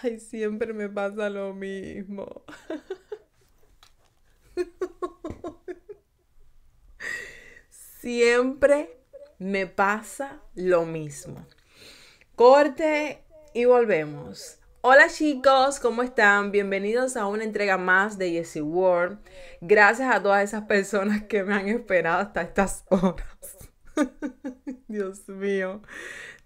Ay, siempre me pasa lo mismo. siempre me pasa lo mismo. Corte y volvemos. Hola chicos, ¿cómo están? Bienvenidos a una entrega más de Jessie World. Gracias a todas esas personas que me han esperado hasta estas horas. Dios mío.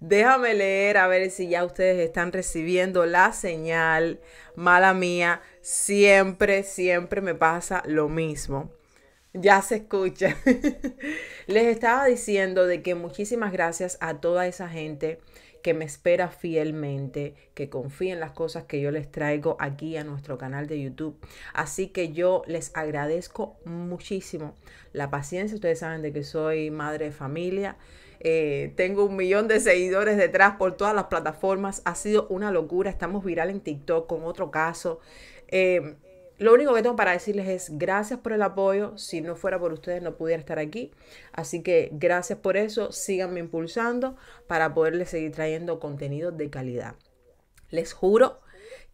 Déjame leer a ver si ya ustedes están recibiendo la señal. Mala mía, siempre, siempre me pasa lo mismo. Ya se escucha. Les estaba diciendo de que muchísimas gracias a toda esa gente que me espera fielmente, que confía en las cosas que yo les traigo aquí a nuestro canal de YouTube. Así que yo les agradezco muchísimo la paciencia. Ustedes saben de que soy madre de familia. Eh, tengo un millón de seguidores detrás por todas las plataformas. Ha sido una locura. Estamos viral en TikTok con otro caso. Eh, lo único que tengo para decirles es gracias por el apoyo. Si no fuera por ustedes no pudiera estar aquí. Así que gracias por eso. Síganme impulsando para poderles seguir trayendo contenido de calidad. Les juro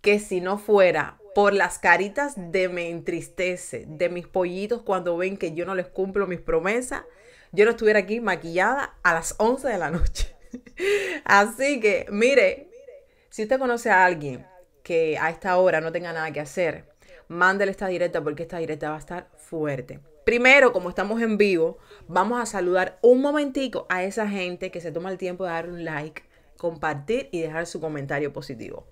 que si no fuera por las caritas de me entristece de mis pollitos cuando ven que yo no les cumplo mis promesas, yo no estuviera aquí maquillada a las 11 de la noche. Así que, mire, si usted conoce a alguien que a esta hora no tenga nada que hacer, mándele esta directa porque esta directa va a estar fuerte. Primero, como estamos en vivo, vamos a saludar un momentico a esa gente que se toma el tiempo de dar un like, compartir y dejar su comentario positivo.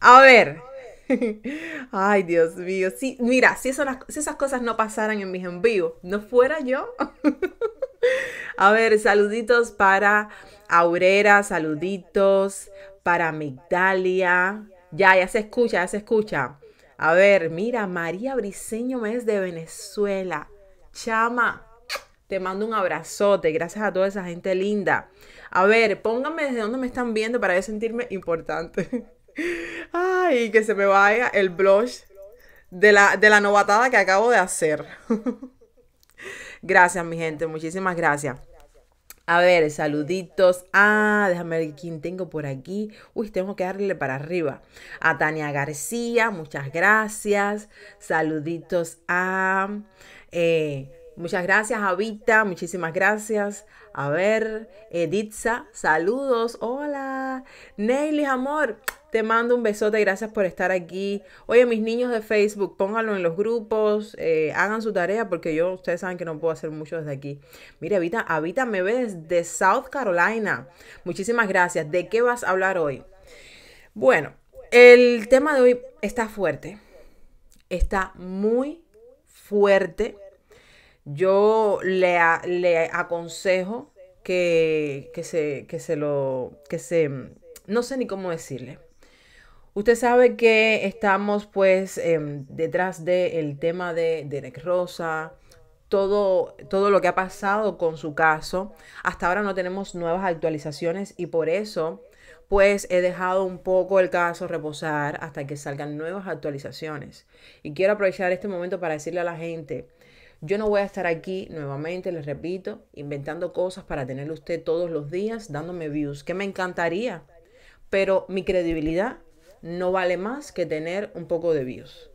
A ver. Ay, Dios mío. Sí, mira, si, si esas cosas no pasaran en mis en vivo, no fuera yo. A ver, saluditos para Aurera, saluditos para Migdalia. Ya, ya se escucha, ya se escucha. A ver, mira, María Briseño es de Venezuela. Chama, te mando un abrazote. Gracias a toda esa gente linda. A ver, pónganme desde dónde me están viendo para yo sentirme importante. Ay, que se me vaya el blush de la, de la novatada que acabo de hacer. gracias, mi gente. Muchísimas gracias. A ver, saluditos. Ah, déjame ver quién tengo por aquí. Uy, tengo que darle para arriba. A Tania García, muchas gracias. Saluditos a... Eh, muchas gracias, Avita. Muchísimas gracias. A ver, Editza, saludos. Hola. Neily, amor. Te mando un besote, gracias por estar aquí. Oye, mis niños de Facebook, pónganlo en los grupos, eh, hagan su tarea porque yo, ustedes saben que no puedo hacer mucho desde aquí. Mire, Avita, Avita me ve desde South Carolina. Muchísimas gracias. ¿De qué vas a hablar hoy? Bueno, el tema de hoy está fuerte. Está muy fuerte. Yo le, le aconsejo que, que, se, que se lo, que se, no sé ni cómo decirle. Usted sabe que estamos pues em, detrás del tema de Derek Rosa, todo, todo lo que ha pasado con su caso. Hasta ahora no tenemos nuevas actualizaciones y por eso pues he dejado un poco el caso reposar hasta que salgan nuevas actualizaciones. Y quiero aprovechar este momento para decirle a la gente, yo no voy a estar aquí nuevamente, les repito, inventando cosas para tenerle usted todos los días dándome views, que me encantaría, pero mi credibilidad no vale más que tener un poco de views.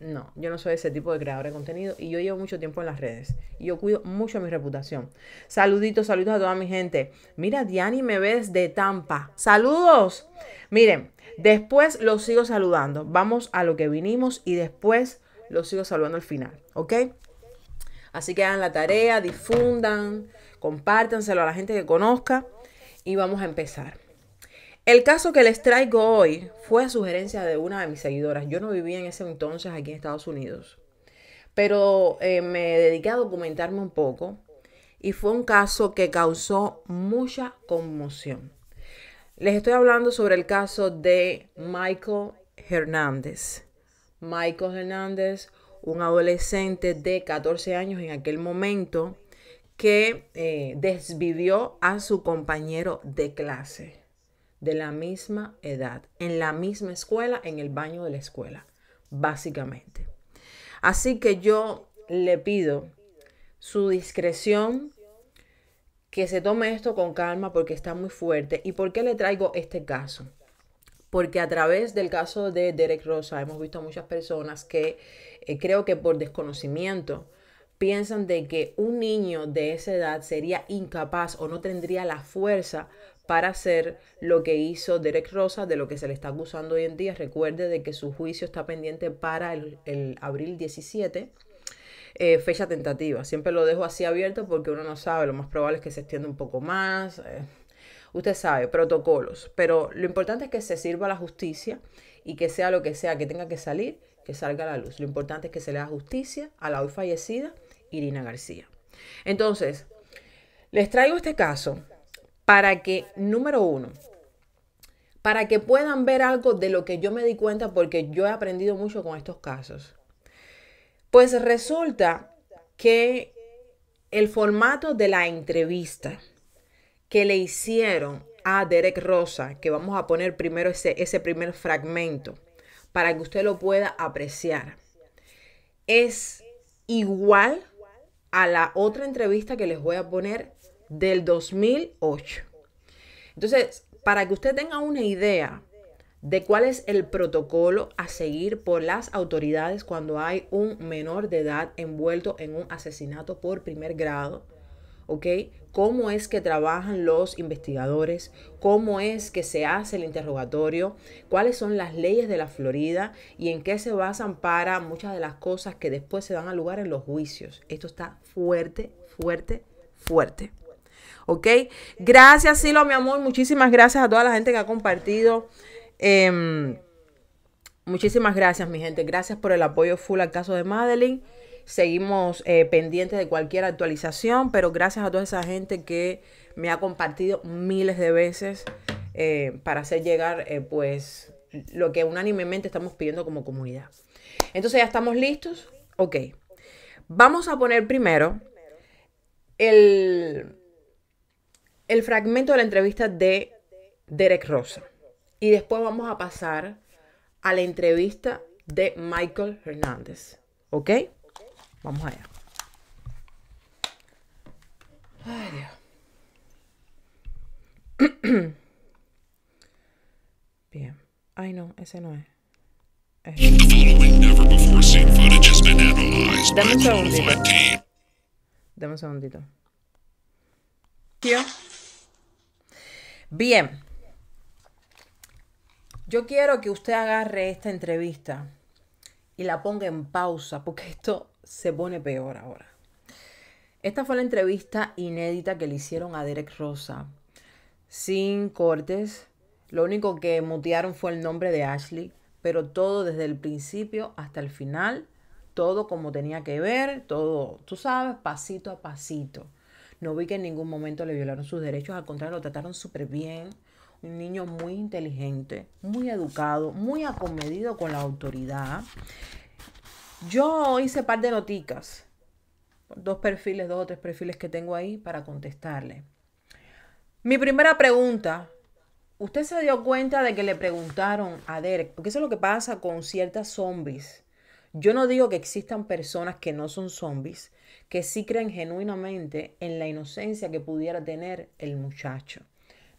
No, yo no soy ese tipo de creador de contenido y yo llevo mucho tiempo en las redes y yo cuido mucho mi reputación. Saluditos, saludos a toda mi gente. Mira, Diani me ves de Tampa. Saludos. Miren, después los sigo saludando. Vamos a lo que vinimos y después los sigo saludando al final, ¿ok? Así que hagan la tarea, difundan, compártanselo a la gente que conozca y vamos a empezar. El caso que les traigo hoy fue a sugerencia de una de mis seguidoras. Yo no vivía en ese entonces aquí en Estados Unidos, pero eh, me dediqué a documentarme un poco y fue un caso que causó mucha conmoción. Les estoy hablando sobre el caso de Michael Hernández. Michael Hernández, un adolescente de 14 años en aquel momento que eh, desvivió a su compañero de clase de la misma edad, en la misma escuela, en el baño de la escuela, básicamente. Así que yo le pido su discreción, que se tome esto con calma porque está muy fuerte. ¿Y por qué le traigo este caso? porque a través del caso de Derek Rosa hemos visto a muchas personas que eh, creo que por desconocimiento piensan de que un niño de esa edad sería incapaz o no tendría la fuerza para hacer lo que hizo Derek Rosa, de lo que se le está acusando hoy en día. Recuerde de que su juicio está pendiente para el, abril 17, eh, fecha tentativa. Siempre lo dejo así abierto porque uno no sabe, lo más probable es que se extienda un poco más. Eh, usted sabe, protocolos. Pero lo importante es que se sirva la justicia y que sea lo que sea que tenga que salir, que salga a la luz. Lo importante es que se le haga justicia a la hoy fallecida Irina García. Entonces, les traigo este caso para que, número uno, para que puedan ver algo de lo que yo me di cuenta porque yo he aprendido mucho con estos casos. Pues resulta que el formato de la entrevista que le hicieron a Derek Rosa, que vamos a poner primero ese, ese primer fragmento para que usted lo pueda apreciar, es igual a la otra entrevista que les voy a poner del 2008. Entonces, para que usted tenga una idea de cuál es el protocolo a seguir por las autoridades cuando hay un menor de edad envuelto en un asesinato por primer grado, ¿ok? cómo es que trabajan los investigadores, cómo es que se hace el interrogatorio, cuáles son las leyes de la Florida y en qué se basan para muchas de las cosas que después se dan a lugar en los juicios. Esto está fuerte, fuerte, fuerte. ¿Ok? Gracias, Silo, mi amor. Muchísimas gracias a toda la gente que ha compartido. Em, muchísimas gracias, mi gente. Gracias por el apoyo full al caso de Madeline. Seguimos eh, pendientes de cualquier actualización, pero gracias a toda esa gente que me ha compartido miles de veces eh, para hacer llegar eh, pues lo que unánimemente estamos pidiendo como comunidad. Entonces ya estamos listos. Ok. Vamos a poner primero el, el fragmento de la entrevista de Derek Rosa. Y después vamos a pasar a la entrevista de Michael Hernández. ¿Ok? Vamos allá. Ay, Dios. Bien. Ay, no, ese no es. A qualified team. Dame un segundito. Bien. Yo quiero que usted agarre esta entrevista y la ponga en pausa, porque esto se pone peor ahora. Esta fue la entrevista inédita que le hicieron a Derek Rosa, sin cortes. Lo único que mutearon fue el nombre de Ashley, pero todo desde el principio hasta el final, todo como tenía que ver, todo, tú sabes, pasito a pasito. No vi que en ningún momento le violaron sus derechos, al contrario, lo trataron súper bien. Un niño muy inteligente, muy educado, muy acomedido con la autoridad. Yo hice par de noticas, dos perfiles, dos o tres perfiles que tengo ahí para contestarle. Mi primera pregunta, ¿usted se dio cuenta de que le preguntaron a Derek? Porque eso es lo que pasa con ciertas zombies. Yo no digo que existan personas que no son zombies, que sí creen genuinamente en la inocencia que pudiera tener el muchacho.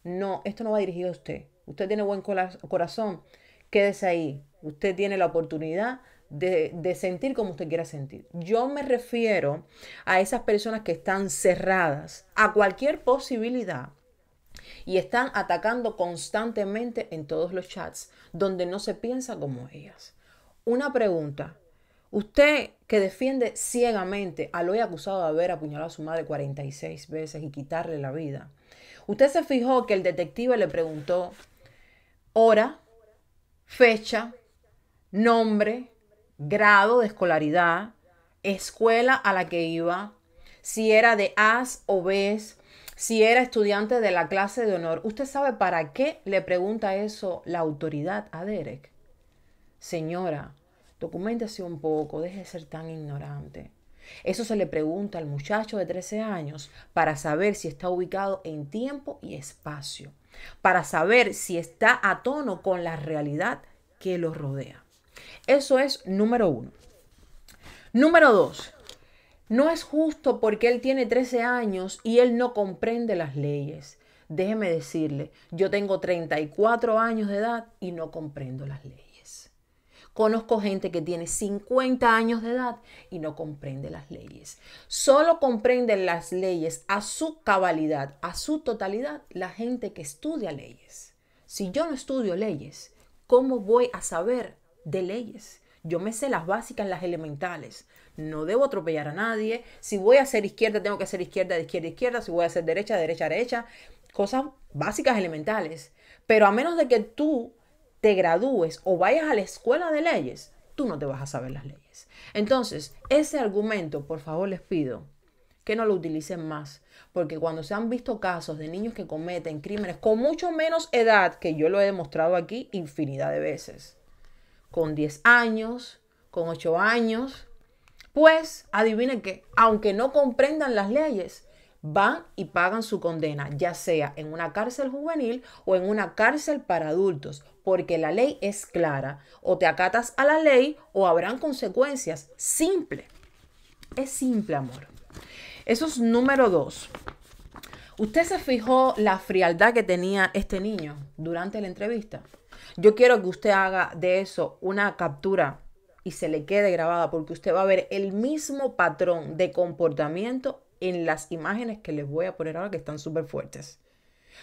No, esto no va dirigido a usted. Usted tiene buen corazón, quédese ahí. Usted tiene la oportunidad de, sentir como usted quiera sentir. Yo me refiero a esas personas que están cerradas a cualquier posibilidad y están atacando constantemente en todos los chats donde no se piensa como ellas. Una pregunta. Usted que defiende ciegamente a lo acusado de haber apuñalado a su madre 46 veces y quitarle la vida. Usted se fijó que el detective le preguntó hora, fecha, nombre, grado de escolaridad, escuela a la que iba, si era de As o Bs, si era estudiante de la clase de honor. ¿Usted sabe para qué le pregunta eso la autoridad a Derek? Señora, documentese un poco, deje de ser tan ignorante. Eso se le pregunta al muchacho de 13 años para saber si está ubicado en tiempo y espacio, para saber si está a tono con la realidad que lo rodea. Eso es número uno. Número dos, no es justo porque él tiene 13 años y él no comprende las leyes. déjeme decirle, yo tengo 34 años de edad y no comprendo las leyes. Conozco gente que tiene 50 años de edad y no comprende las leyes. Solo comprenden las leyes a su cabalidad, a su totalidad, la gente que estudia leyes. Si yo no estudio leyes, ¿cómo voy a saber de leyes? Yo me sé las básicas, las elementales. No debo atropellar a nadie. Si voy a hacer izquierda, tengo que hacer izquierda, de izquierda, izquierda. Si voy a hacer derecha, derecha, derecha. Cosas básicas, elementales. Pero a menos de que tú te gradúes o vayas a la escuela de leyes, tú no te vas a saber las leyes. Entonces, ese argumento, por favor, les pido que no lo utilicen más, porque cuando se han visto casos de niños que cometen crímenes con mucho menos edad, que yo lo he demostrado aquí infinidad de veces, con 10 años, con 8 años, pues adivinen que, aunque no comprendan las leyes, van y pagan su condena, ya sea en una cárcel juvenil o en una cárcel para adultos, porque la ley es clara. O te acatas a la ley o habrán consecuencias. Simple. Es simple, amor. Eso es número dos. ¿Usted se fijó la frialdad que tenía este niño durante la entrevista? Yo quiero que usted haga de eso una captura y se le quede grabada porque usted va a ver el mismo patrón de comportamiento en las imágenes que les voy a poner ahora que están súper fuertes.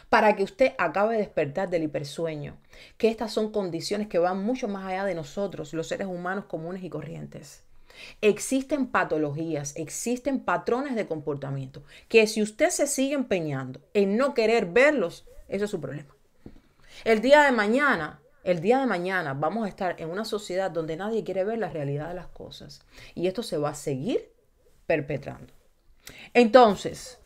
Para que usted acabe de despertar del hipersueño, que estas son condiciones que van mucho más allá de nosotros, los seres humanos comunes y corrientes. Existen patologías, existen patrones de comportamiento que si usted se sigue empeñando en no querer verlos, eso es su problema. El día de mañana, el día de mañana vamos a estar en una sociedad donde nadie quiere ver la realidad de las cosas y esto se va a seguir perpetrando. Entonces,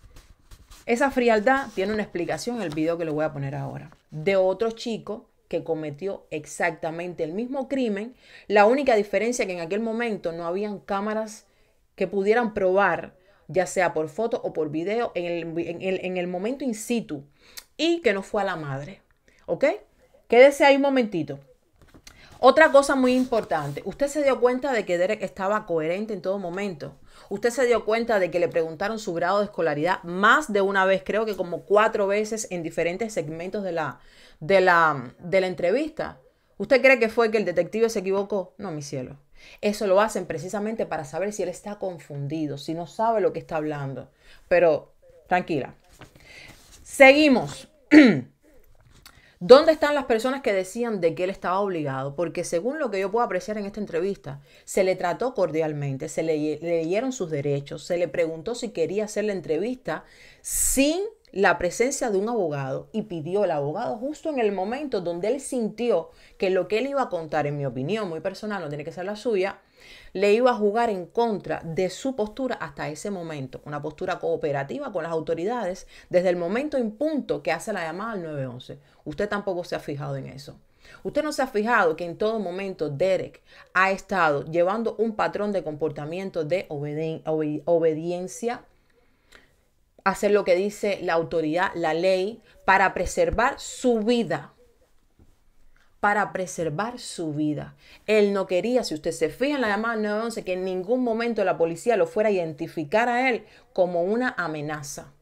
esa frialdad tiene una explicación en el video que le voy a poner ahora. De otro chico que cometió exactamente el mismo crimen. La única diferencia que en aquel momento no habían cámaras que pudieran probar, ya sea por foto o por video, en el, en el momento in situ. Y que no fue a la madre. ¿Ok? Quédese ahí un momentito. Otra cosa muy importante, usted se dio cuenta de que Derek estaba coherente en todo momento. Usted se dio cuenta de que le preguntaron su grado de escolaridad más de una vez, creo que como cuatro veces en diferentes segmentos de la, de la, de la entrevista. ¿Usted cree que fue que el detective se equivocó? No, mi cielo. Eso lo hacen precisamente para saber si él está confundido, si no sabe lo que está hablando. Pero tranquila. Seguimos. ¿Dónde están las personas que decían de que él estaba obligado? Porque según lo que yo puedo apreciar en esta entrevista, se le trató cordialmente, se le, leyeron sus derechos, se le preguntó si quería hacer la entrevista sin la presencia de un abogado y pidió el abogado justo en el momento donde él sintió que lo que él iba a contar, en mi opinión muy personal, no tiene que ser la suya, le iba a jugar en contra de su postura hasta ese momento, una postura cooperativa con las autoridades desde el momento en punto que hace la llamada al 911. Usted tampoco se ha fijado en eso. Usted no se ha fijado que en todo momento Derek ha estado llevando un patrón de comportamiento de obediencia hacer lo que dice la autoridad, la ley, para preservar su vida. Para preservar su vida. Él no quería, si usted se fija en la llamada 911, que en ningún momento la policía lo fuera a identificar a él como una amenaza.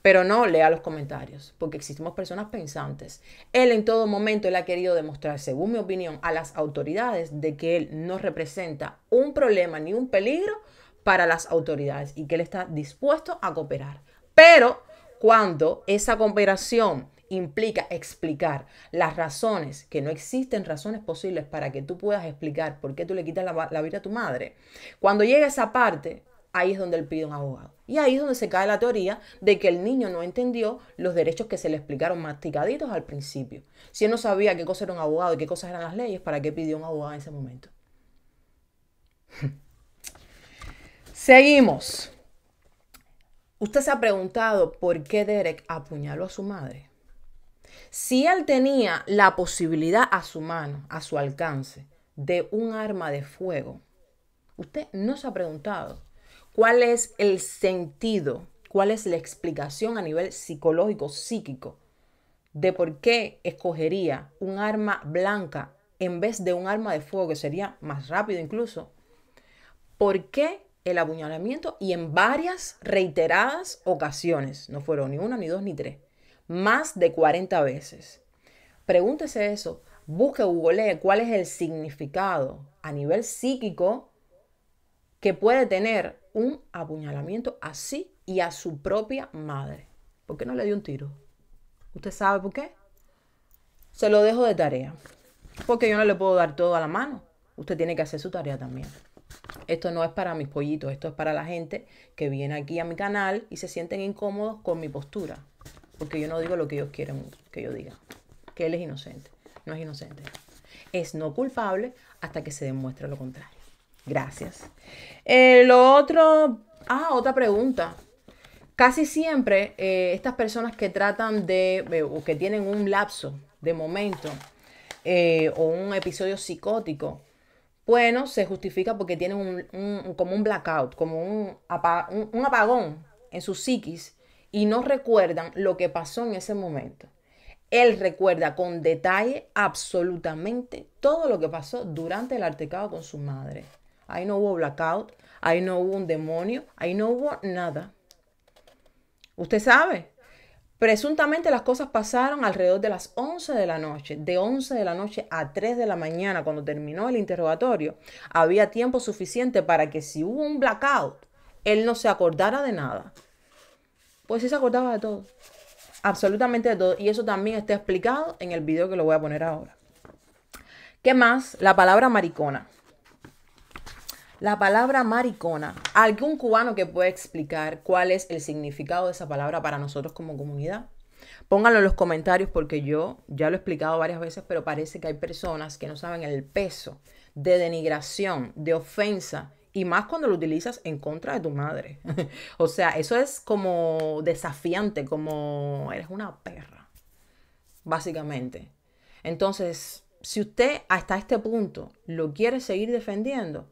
Pero no lea los comentarios, porque existimos personas pensantes. Él en todo momento él ha querido demostrar, según mi opinión, a las autoridades de que él no representa un problema ni un peligro para las autoridades y que él está dispuesto a cooperar. Pero cuando esa cooperación implica explicar las razones, que no existen razones posibles para que tú puedas explicar por qué tú le quitas la, vida a tu madre, cuando llega esa parte, ahí es donde él pide un abogado. Y ahí es donde se cae la teoría de que el niño no entendió los derechos que se le explicaron masticaditos al principio. Si él no sabía qué cosa era un abogado y qué cosas eran las leyes, ¿para qué pidió un abogado en ese momento? Seguimos. ¿Usted se ha preguntado por qué Derek apuñaló a su madre? Si él tenía la posibilidad a su mano, a su alcance, de un arma de fuego, usted no se ha preguntado cuál es el sentido, cuál es la explicación a nivel psicológico, psíquico, de por qué escogería un arma blanca en vez de un arma de fuego, que sería más rápido incluso. ¿Por qué el apuñalamiento y en varias reiteradas ocasiones, no fueron ni una, ni dos, ni tres, más de 40 veces. Pregúntese eso, busque, googlee cuál es el significado a nivel psíquico que puede tener un apuñalamiento así y a su propia madre. ¿Por qué no le dio un tiro? ¿Usted sabe por qué? Se lo dejo de tarea. Porque yo no le puedo dar todo a la mano. Usted tiene que hacer su tarea también. Esto no es para mis pollitos, esto es para la gente que viene aquí a mi canal y se sienten incómodos con mi postura. Porque yo no digo lo que ellos quieren que yo diga. Que él es inocente. No es inocente. Es no culpable hasta que se demuestre lo contrario. Gracias. Eh, lo otro. Ah, otra pregunta. Casi siempre eh, estas personas que tratan de, eh, o que tienen un lapso de momento o un episodio psicótico, bueno, se justifica porque tienen un, como un blackout, como un, un apagón en su psiquis y no recuerdan lo que pasó en ese momento. Él recuerda con detalle absolutamente todo lo que pasó durante el altercado con su madre. Ahí no hubo blackout, ahí no hubo un demonio, ahí no hubo nada. Usted sabe, presuntamente las cosas pasaron alrededor de las 11 de la noche. De 11 de la noche a 3 de la mañana, cuando terminó el interrogatorio, había tiempo suficiente para que si hubo un blackout, él no se acordara de nada. Pues sí se acordaba de todo. Absolutamente de todo. Y eso también está explicado en el video que lo voy a poner ahora. ¿Qué más? La palabra maricona. La palabra maricona. ¿Algún cubano que pueda explicar cuál es el significado de esa palabra para nosotros como comunidad? Pónganlo en los comentarios porque yo ya lo he explicado varias veces, pero parece que hay personas que no saben el peso de denigración, de ofensa, y más cuando lo utilizas en contra de tu madre. o sea, eso es como desafiante, como eres una perra, básicamente. Entonces, si usted hasta este punto lo quiere seguir defendiendo,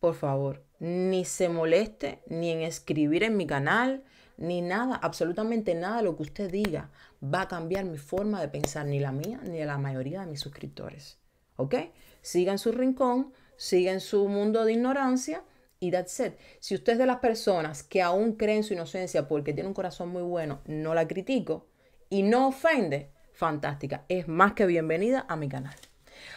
por favor, ni se moleste ni en escribir en mi canal, ni nada, absolutamente nada lo que usted diga va a cambiar mi forma de pensar, ni la mía, ni la mayoría de mis suscriptores. ¿Ok? Siga en su rincón, siga en su mundo de ignorancia y that's it. Si usted es de las personas que aún creen su inocencia porque tiene un corazón muy bueno, no la critico y no ofende, fantástica. Es más que bienvenida a mi canal.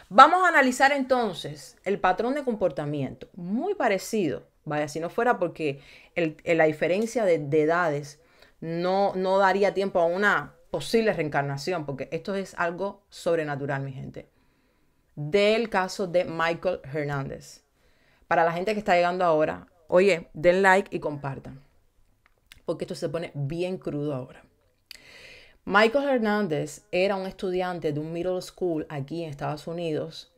Vamos a analizar entonces el patrón de comportamiento, muy parecido, vaya, si no fuera porque la diferencia de, edades no, no daría tiempo a una posible reencarnación, porque esto es algo sobrenatural, mi gente. Del caso de Michael Hernández. Para la gente que está llegando ahora, oye, den like y compartan, porque esto se pone bien crudo ahora. Michael Hernández era un estudiante de un middle school aquí en Estados Unidos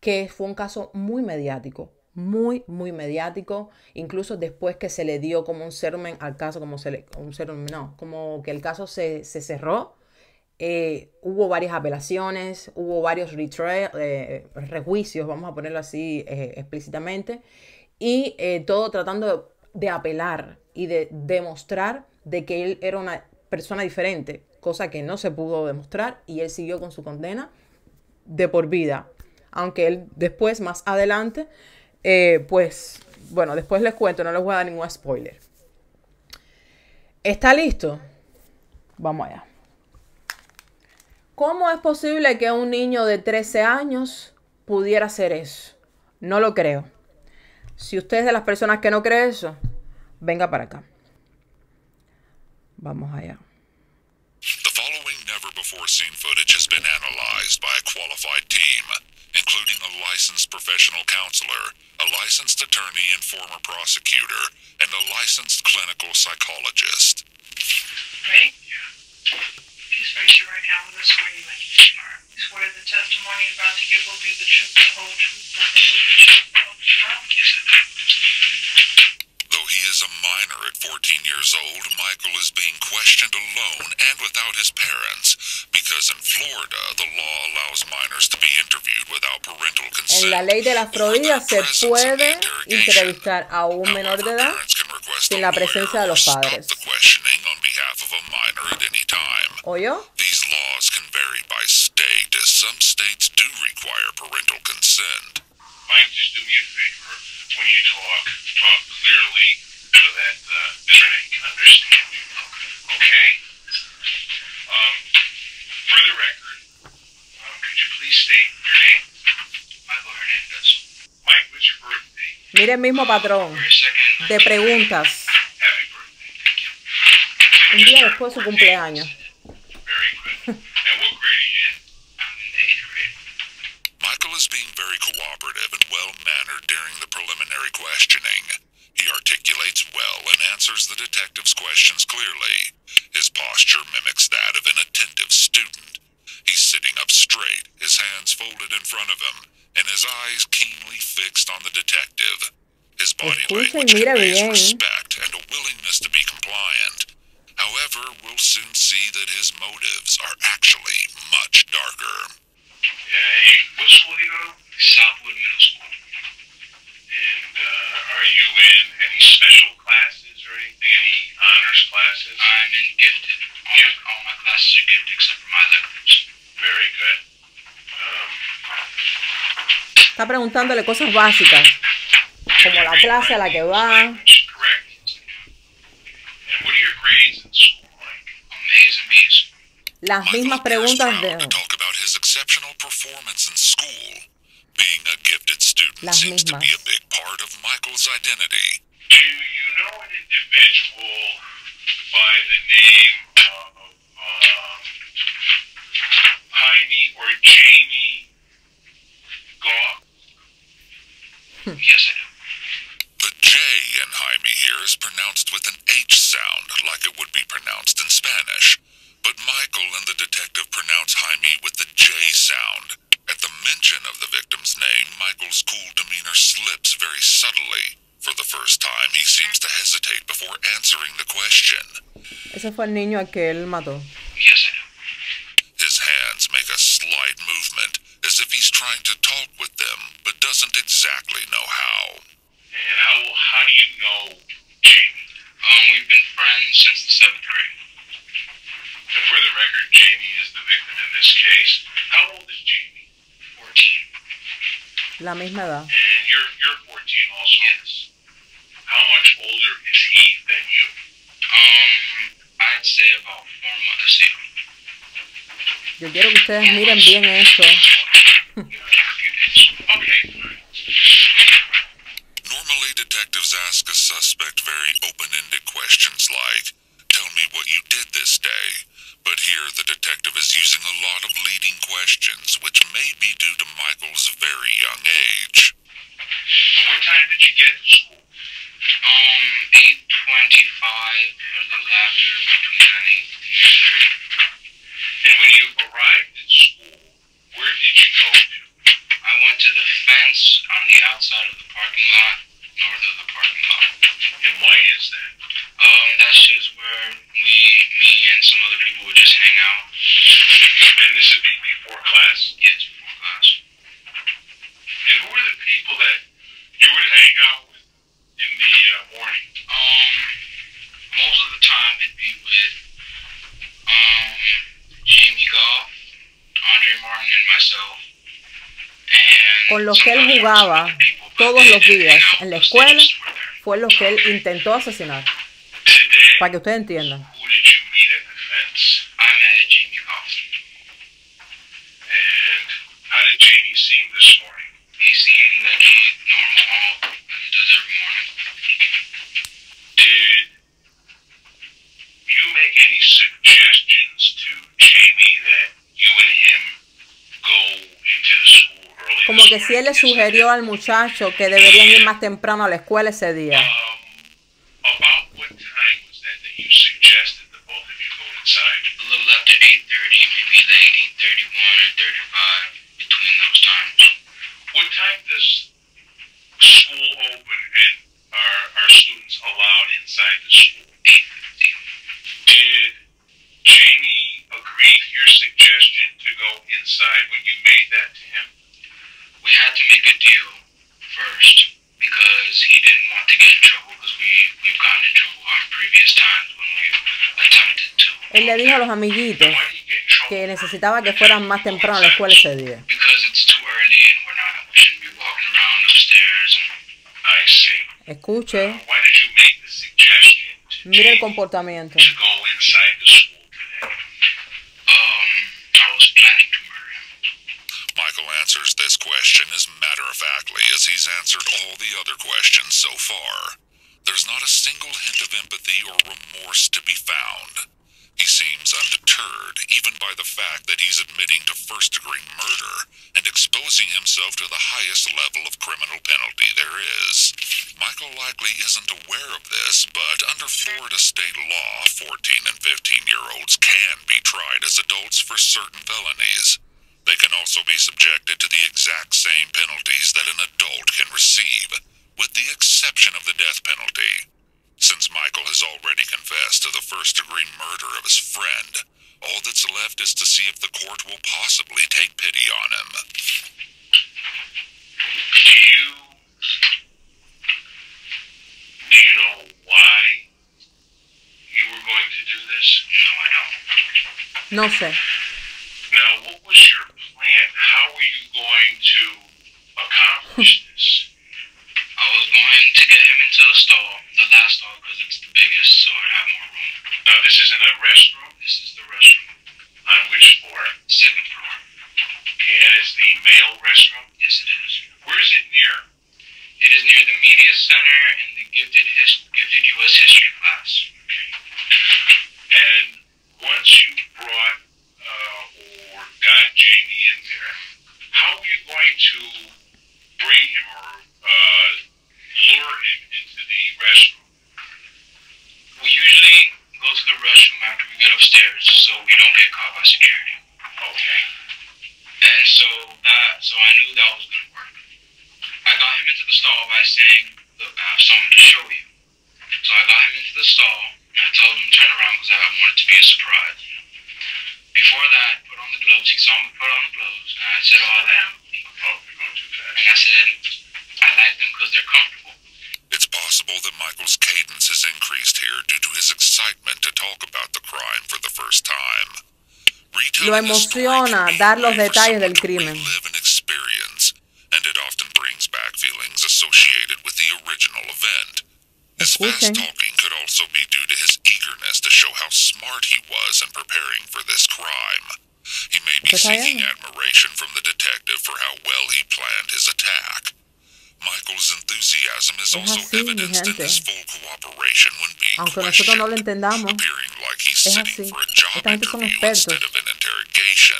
que fue un caso muy mediático, muy, muy mediático, incluso después que se le dio como un sermon al caso, como se un sermon, no, como que el caso se, cerró, eh, hubo varias apelaciones, hubo varios eh, rejuicios, vamos a ponerlo así eh, explícitamente, y todo tratando de apelar y de demostrar de que él era una persona diferente, cosa que no se pudo demostrar y él siguió con su condena de por vida. Aunque él después, más adelante, pues, bueno, después les cuento, no les voy a dar ningún spoiler. ¿Está listo? Vamos allá. ¿Cómo es posible que un niño de 13 años pudiera hacer eso? No lo creo. Si usted es de las personas que no cree eso, venga para acá. Vamos allá. before seen footage has been analyzed by a qualified team, including a licensed professional counselor, a licensed attorney and former prosecutor, and a licensed clinical psychologist. Ready? Yeah. Please raise right hand with us where you like. Swear the testimony you're about to give will be the truth, the whole truth, nothing but the truth, the whole truth. Yes, sir. Though he is a minor at 14 years old, Michael is being questioned alone and without his parents because in Florida the law allows minors to be interviewed without parental consent. En la ley de la Florida se puede entrevistar a un menor de edad sin la presencia de los padres. ¿Oyó? These laws can vary by state as some states do require parental consent. Mike, just do me a favor when you talk, talk clearly so that uh, the internet can understand you. Okay? Um, for the record, um, could you please state your name? Michael Hernandez. Mike, what's your birthday? Mire el mismo patrón For your second, de preguntas. Un día después de su cumpleaños. Very good. and what grade are you in? I'm in the eighth grade. Is being very cooperative and well mannered during the preliminary questioning. He articulates well and answers the detective's questions clearly. His posture mimics that of an attentive student. He's sitting up straight, his hands folded in front of him, and his eyes keenly fixed on the detective. His body language conveys respect and a willingness to be compliant. However, we'll soon see that his motives are actually much darker. Hey, what school do you go to? Southwood Middle School. And uh, are you in any special classes or anything? Any honors classes? I'm in gifted. All, all my classes are gifted except for my electives. Very good. Um, Está preguntándole cosas básicas. Como la clase a la que va. language, correct? And what are your grades in school like? A's and B's. Las mismas preguntas de... exceptional performance in school. Being a gifted student Las seems to be a big part of Michael's identity. Do you know an individual by the name of um, Jaime or Jamie Goff? Yes, I do. The J in Jaime here is pronounced with an H sound, like it would be pronounced in Spanish. But Michael and the detective pronounce Jaime with the J sound. At the mention of the victim's name, Michael's cool demeanor slips very subtly. For the first time, he seems to hesitate before answering the question. Ese fue el niño al que él mató. Yes, His hands make a slight movement, as if he's trying to talk with them, but doesn't exactly know how. And how, how do you know Jamie? Um, we've been friends since the seventh grade. And for the record, Jamie is the victim in this case. How old is Jamie? 14. La misma edad. And you're you're 14 also. Yes. How much older is he than you? Um, I'd say about four months. Let's. Yo quiero que ustedes miren bien esto. Give or take a few days. Okay. Normally, detectives ask a suspect very open-ended questions like, "Tell me what you did this day." But here, the detective is using a lot of leading questions, which may be due to Michael's very young age. what time did you get to school? Um, 825 or a little after, between 9 8 and 8.30. And when you arrived at school, where did you go to? I went to the fence on the outside of the parking lot, north of the parking lot. And why is that? Um, that's just where we, me and some other people would just hang out. And this would be before class? Yes, before class. And who are the people that you would hang out with in the uh, morning? Um, most of the time it'd be with, um, Jamie Goff, Andre Martin, and myself. And Con los que él sometimes jugaba other people, but todos los días en la escuela fue los que él intentó asesinar. Para que ustedes entiendan. who did you meet at the fence? I met Jamie Goff. And how did Jamie seem this morning? He seemed like he's normal all like he does every morning. Did you make any suggestions to Jamie that you and him go into the school early? Como this si él le sugirió al muchacho que deberían ir más temprano a la escuela ese día. Um, about what time was that that you suggested that both of you go inside? A little after 8.30, maybe like 8.31 or 35, between those times. What time does school open and are, are students allowed inside the school? 8.50. Did Jamie agree to your suggestion to go inside when you made that to him? We had to make a deal first because he didn't want to get in trouble because we, we've gotten in trouble on previous times when we've attempted to. Él le dijo a los amiguitos que necesitaba que fueran más temprano a la escuela ese día. Because it's too early for certain felonies. They can also be subjected to the exact same penalties that an adult can receive, with the exception of the death penalty. Since Michael has already confessed to the first degree murder of his friend, all that's left is to see if the court will possibly take pity on him. Do you do you know why you were going to do this? No, I don't. No sé. Due to his eagerness to show how smart he was in preparing for this crime. He may be seeking admiration from the detective for how well he planned his attack. Michael's enthusiasm is also así, evidenced in his full cooperation when being Aunque nosotros no lo entendamos, appearing like he's es sitting así. for a job Esta gente son interview expertos. instead of an interrogation.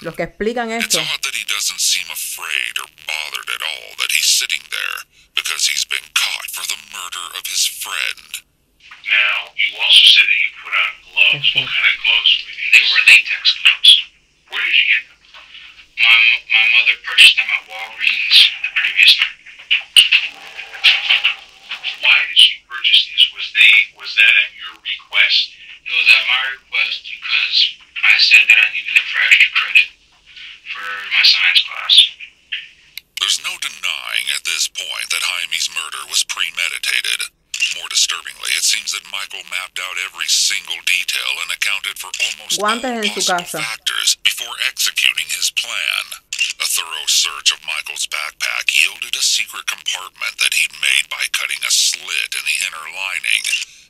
Los que explican It's esto, odd that he doesn't seem afraid or bothered at all that he's sitting there because he's been caught for the murder of his friend. Now, you also said that you put on gloves. What kind of gloves were these? They were latex gloves. Where did you get them? My, my mother purchased them at Walgreens the previous night. Why did she purchase these? Was they was that at your request? It was at my request because I said that I needed it for extra credit for my science class. There's no denying at this point that Jaime's murder was premeditated. More disturbingly, it seems that Michael mapped out every single detail and accounted for almost all Guantes en su possible factors before executing his plan. A thorough search of Michael's backpack yielded a secret compartment that he'd made by cutting a slit in the inner lining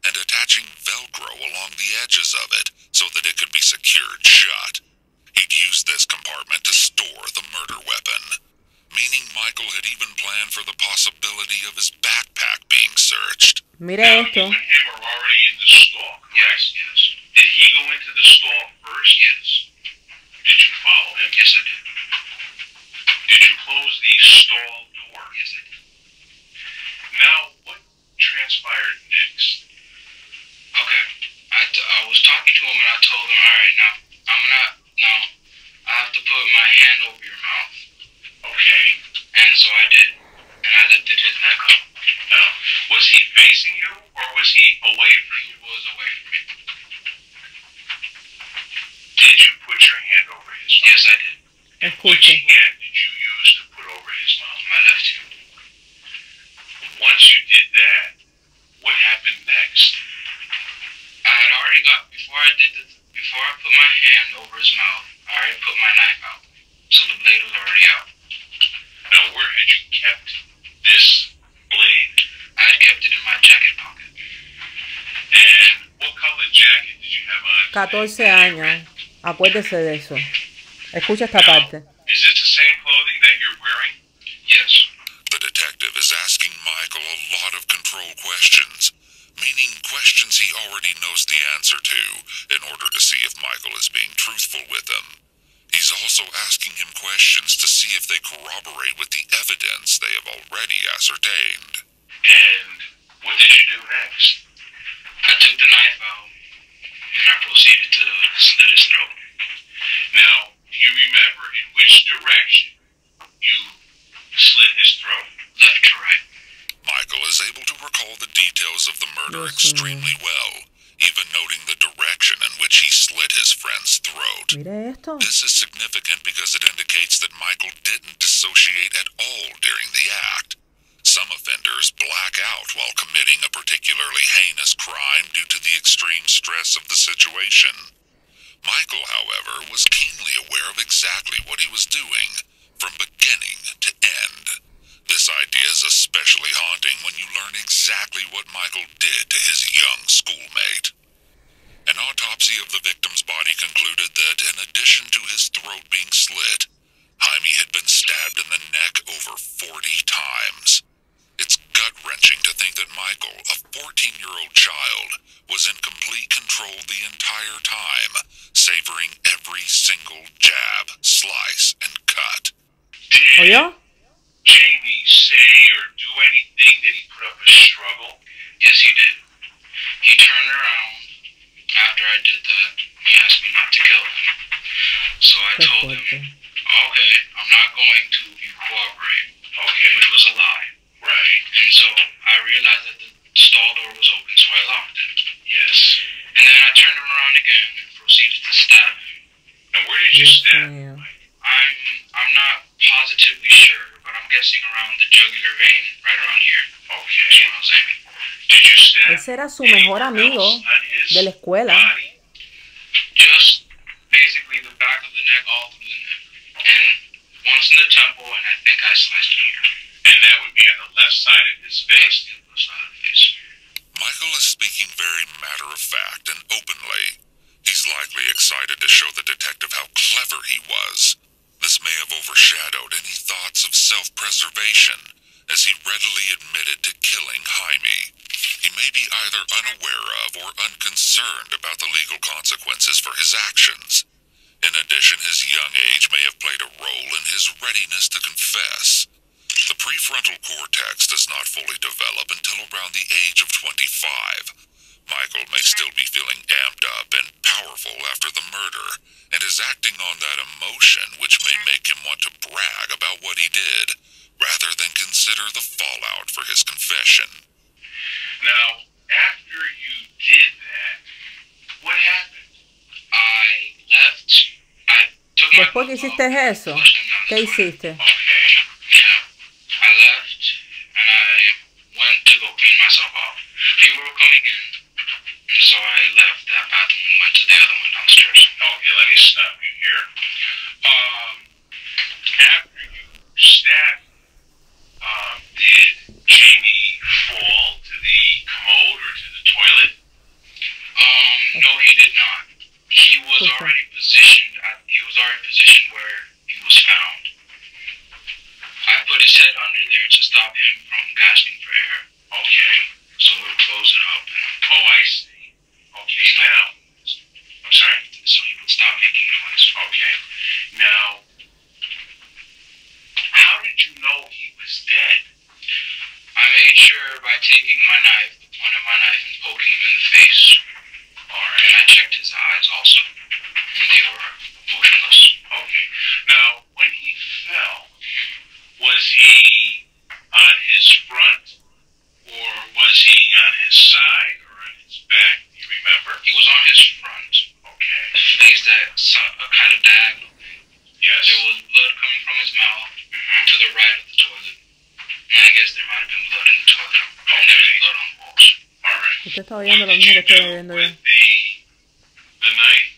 and attaching Velcro along the edges of it so that it could be secured shut. He'd used this compartment to store the murder weapon, meaning Michael had even planned for the possibility of his backpack being searched. Mira now, esto, you and him are already in the stall, correct? Yes. Did he go into the stall first? Yes. Did you follow him? Yes, I did. Did you close the stall door? Yes, I did. Now, what transpired next? Okay. I, t- I was talking to him and I told him, all right, now I'm gonna now I have to put my hand over your mouth, Okay. and so I did, and I lifted his neck up. Now, was he facing you or was he away from He you? was away from me. Did you put your hand over his mouth? Yes, I did. Which hand did you use to put over his mouth? My left hand. Once you did that, what happened next? I had already got before I did the before I put my hand over his mouth, I already put my knife out, so the blade was already out. Now, where had you kept this blade? I had kept it in my jacket pocket. And what color jacket did you have on? 14 años. Acuérdese de eso. Escucha esta now, parte. Is this the same clothing that you're wearing? Yes. The detective is asking Michael a lot of control questions meaning questions he already knows the answer to in order to see if Michael is being truthful with him. He's also asking him questions to see if they corroborate with the evidence they have already ascertained. And what did you do next? I took the knife out and I proceeded to slit his throat. Now, do you remember in which direction you slit his throat? Left to right. Michael is able to recall the details of the murder extremely well, even noting the direction in which he slit his friend's throat. This is significant because it indicates that Michael didn't dissociate at all during the act. Some offenders black out while committing a particularly heinous crime due to the extreme stress of the situation. Michael, however, was keenly aware of exactly what he was doing, from beginning to end. This idea is especially haunting when you learn exactly what Michael did to his young schoolmate. An autopsy of the victim's body concluded that, in addition to his throat being slit, Jaime had been stabbed in the neck over 40 times. It's gut wrenching to think that Michael, a 14 year old child, was in complete control the entire time, savoring every single jab, slice, and cut. Oh, did ¿Oyó? Jamie say or do anything? Did he put up a struggle? Yes, he did. He turned around after I did that. He asked me not to kill him. So I Qué told him, okay, I'm not going to if you cooperate. Okay, Which was a lie. right. And so I realized that the stall door was open, so I locked it. Yes. And then I turned him around again and proceeded to stab him. And where did you Dios stab? Mío. I'm I'm not positively sure, but I'm guessing around the jugular vein right around here. Oh, That's Okay. what I was aiming. Did you stab? Ese era su mejor amigo his de la escuela. body? Just basically the back of the neck all through the neck. And once in the temple and I think I sliced it here. And that would be on the left side of his face. Face the other side of the face. Michael is speaking very matter of fact and openly. He's likely excited to show the detective how clever he was. This may have overshadowed any thoughts of self preservation, as he readily admitted to killing Jaime. He may be either unaware of or unconcerned about the legal consequences for his actions. In addition, his young age may have played a role in his readiness to confess. The prefrontal cortex does not fully develop until around the age of 25. Michael may still be feeling amped up and powerful after the murder, and is acting on that emotion which may make him want to brag about what he did, rather than consider the fallout for his confession. Now, after you did that, what happened? I left. I took my Después que hiciste eso, flushed them down the ¿qué hiciste? Okay. Yeah. I left and I went to go clean myself off. People were coming in, and so I left that bathroom and went to the other one downstairs. Okay, let me stop you here. Um, after you stabbed, um, did Jamie fall to the commode or to the toilet? Um, no, he did not. He was already positioned. At, he was already positioned where he was found. I put his head under there to stop him from gasping for air, Okay. so it would close it up, Oh, I see. Okay, now. I'm sorry. so he would stop making noise. Okay. Now, how did you know he was dead? I made sure by taking my knife, the point of my knife, and poking him in the face. All And. I checked his eyes also, and they were motionless. Okay. Now, when he fell, was he on his front, or was he on his side, or on his back? Do you remember? He was on his front, Okay. face that some- a kind of diagonal. Yes. There was blood coming from his mouth to the right of the toilet. And I guess there might have been blood in the toilet. And there was blood on the walls. All right. Usted está What oyendo lo did mismo you do with the the knife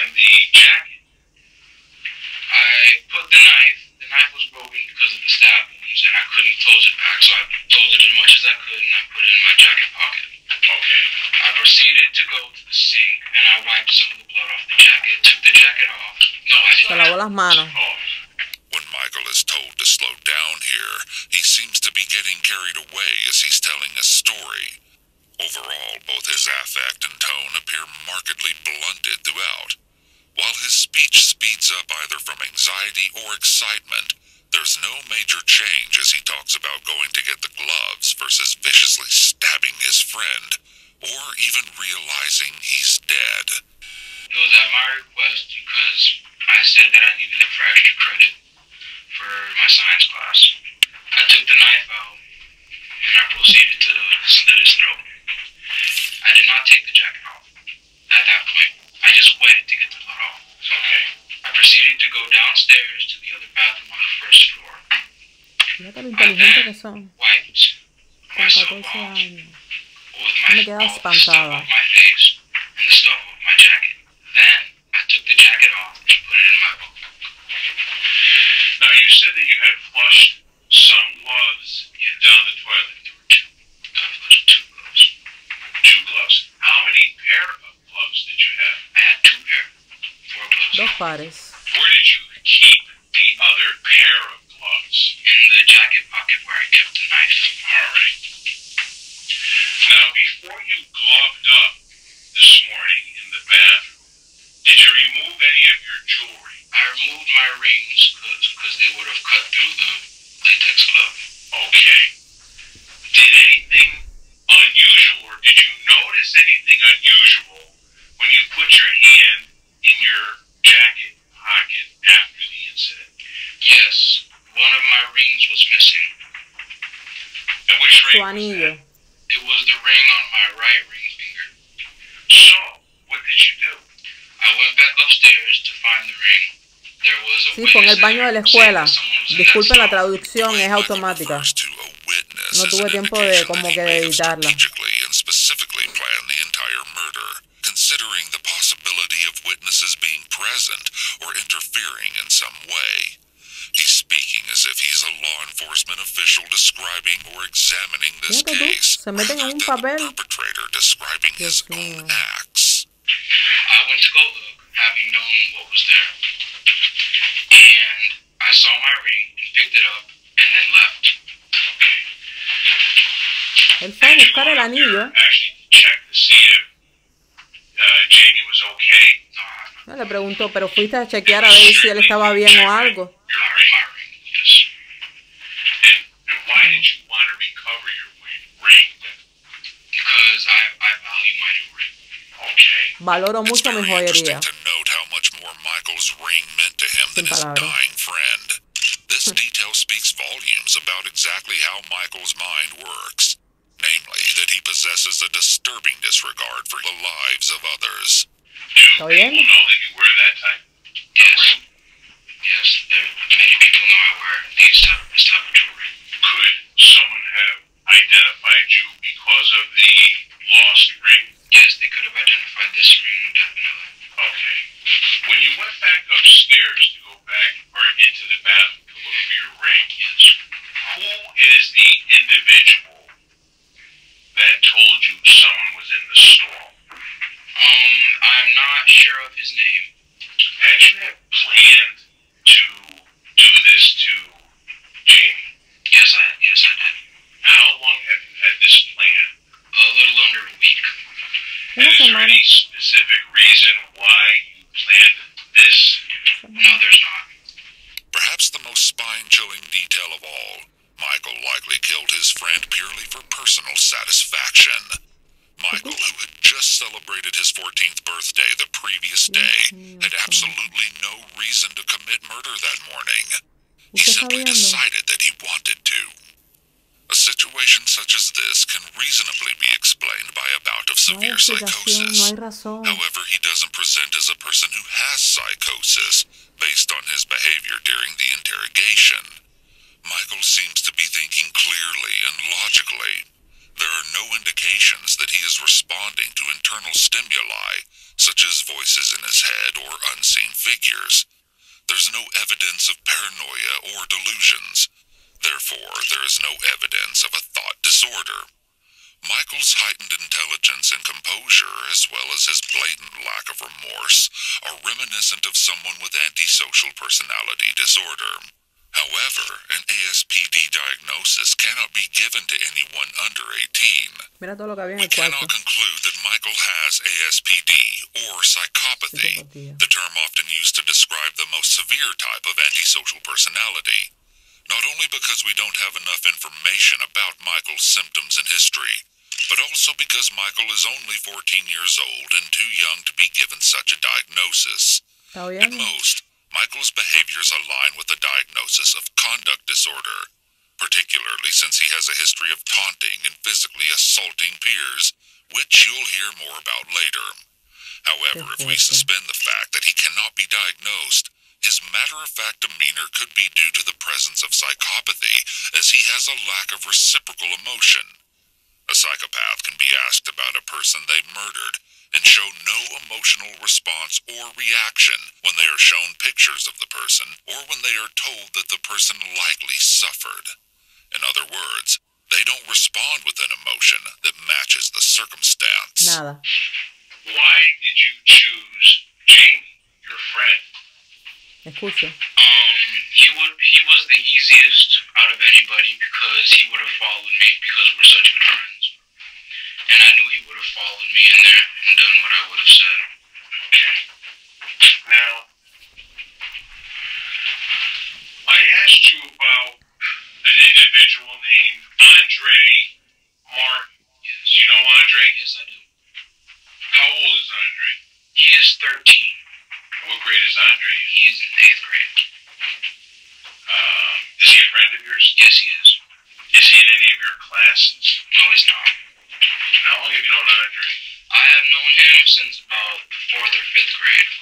and the jacket? I put the knife, the knife was broken because of the stab wounds, and I couldn't close it back, so I closed it as much as I could, and I put it in my jacket pocket. Okay. I proceeded to go to the sink, and I wiped some of the blood off the jacket, took the jacket off. No, I Se didn't. lavó las manos. Oh, When Michael is told to slow down down here. He seems to be getting carried away as he's telling a story. Overall, both his affect and tone appear markedly blunted throughout. While his speech speeds up either from anxiety or excitement, there's no major change as he talks about going to get the gloves versus viciously stabbing his friend, or even realizing he's dead. It was at my request because I said that I needed it for extra credit for my science class. I took the knife out and I proceeded to slit his throat. I did not take the jacket off at that point. I just waited to get the blood off. Okay. I proceeded to go downstairs to the other bathroom on the first floor. Fíjate lo inteligente que son. Wiped Con myself 14 off años. with Yo me my quedaba all the stuff espantada. off my face and the stuff off my jacket. Then I took the jacket off and put it in my book. Now, you said that you had flushed Dos pares. Where did you keep the other pair of gloves? in the jacket pocket where I kept the knife. All right. Now, before you gloved up this morning in the bathroom, did you remove any of your jewelry? I removed my rings because they would have cut through the latex glove. Okay. Was a Sí, fue en el baño de la escuela. Disculpen la traducción, es automática. No tuve tiempo de como que de editarla. Official describing or examining this Fíjate tú, case, se meten en un papel. perpetrator describing his Dios mío. own acts. I went to go look, having known what was there. And I saw my ring and picked it up and then left. Él fue a buscar el anillo. Uh, le preguntó, pero fuiste a chequear a ver si él estaba bien o algo. Valoro It's mucho mi very joyería. interesting to note how much more Michael's ring meant to him than Sin his palabras. dying friend. This detail speaks volumes about exactly how Michael's mind works. Namely, that he possesses a disturbing disregard for the lives of others. Do ¿Está people know that you wear that type of Yes. ring? Yes, there, many people know I wear these type, this type of jewelry. Could someone have identified you because of the lost ring? Yes, they could have identified this ring definitely. Okay. When you went back upstairs to go back or into the bathroom to look for your Yes. who is the individual that told you someone was in the store? Um, I'm not sure of his name. Had you had planned to do this to Jamie? Yes, I yes I did. How long have you had this plan? A little under a week. And Una is there any specific reason why you planned this? No, there's not. Perhaps the most spine chilling detail of all, Michael likely killed his friend purely for personal satisfaction. Michael, who had just celebrated his 14th birthday the previous day, had absolutely no reason to commit murder that morning. He simply decided that he wanted to. A situation such as this can reasonably be explained by a bout of severe no psychosis. However, he doesn't present as a person who has psychosis based on his behavior during the interrogation. Michael seems to be thinking clearly and logically. There are no indications that he is responding to internal stimuli, such as voices in his head or unseen figures. There's no evidence of paranoia or delusions. Therefore, there is no evidence of a thought disorder. Michael's heightened intelligence and composure, as well as his blatant lack of remorse, are reminiscent of someone with antisocial personality disorder. However, an ASPD diagnosis cannot be given to anyone under 18. Mira todo lo que había en We cannot conclude that Michael has ASPD or psychopathy, Psicopatía. the term often used to describe the most severe type of antisocial personality. Not only because we don't have enough information about Michael's symptoms and history, but also because Michael is only 14 years old and too young to be given such a diagnosis. Oh, ¿Está At most, Michael's behaviors align with the diagnosis of conduct disorder, particularly since he has a history of taunting and physically assaulting peers, which you'll hear more about later. However, if we suspend the fact that he cannot be diagnosed, his matter-of-fact demeanor could be due to the presence of psychopathy, as he has a lack of reciprocal emotion. A psychopath can be asked about a person they murdered and show no emotional response or reaction when they are shown pictures of the person or when they are told that the person likely suffered. In other words, they don't respond with an emotion that matches the circumstance. Nada. Why did you choose Jamie, your friend? Escuche. Um, he would he was the easiest out of anybody because he would have followed me because we're such good friends, and I knew he would have followed me in there and done what I would have said. Now, I asked you about an individual named Andre Martin. Yes, You know Andre? yes, I do. How old is Andre? He is 13. What grade is Andre in? He's in eighth grade. Um, is he a friend of yours? Yes, he is. Is he in any of your classes? No, he's not. How long have you known Andre? I have known him since about the fourth or fifth grade.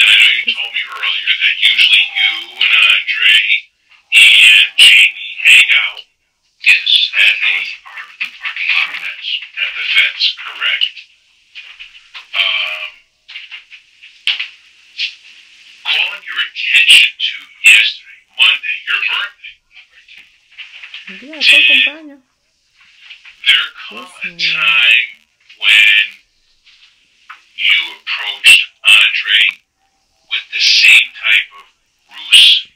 And I know you told me earlier that usually you and Andre and Jamie hang out Yes, at the- north part of the parking lot. That's at the fence, correct. Um, calling your attention to yesterday, Monday, your birthday, soy there come a time when you approached Andre with the same type of ruse.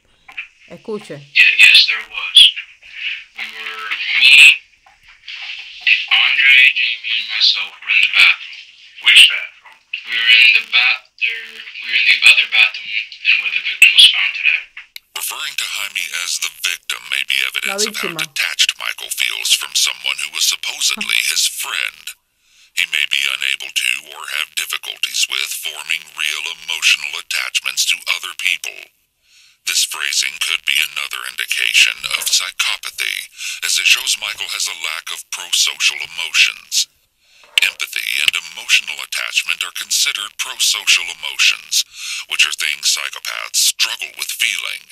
Escuche. Yeah, yes, there was. We were me, Andre, Jamie, and myself were in the bathroom. Which bathroom? We were in the bath. There, we were in the other bathroom than where the victim was found today. Referring to Jaime as the victim may of how detached Michael feels from someone who was supposedly his friend. He may be unable to or have difficulties with forming real emotional attachments to other people. This phrasing could be another indication of psychopathy, as it shows Michael has a lack of prosocial emotions. Empathy and emotional attachment are considered prosocial emotions, which are things psychopaths struggle with feeling.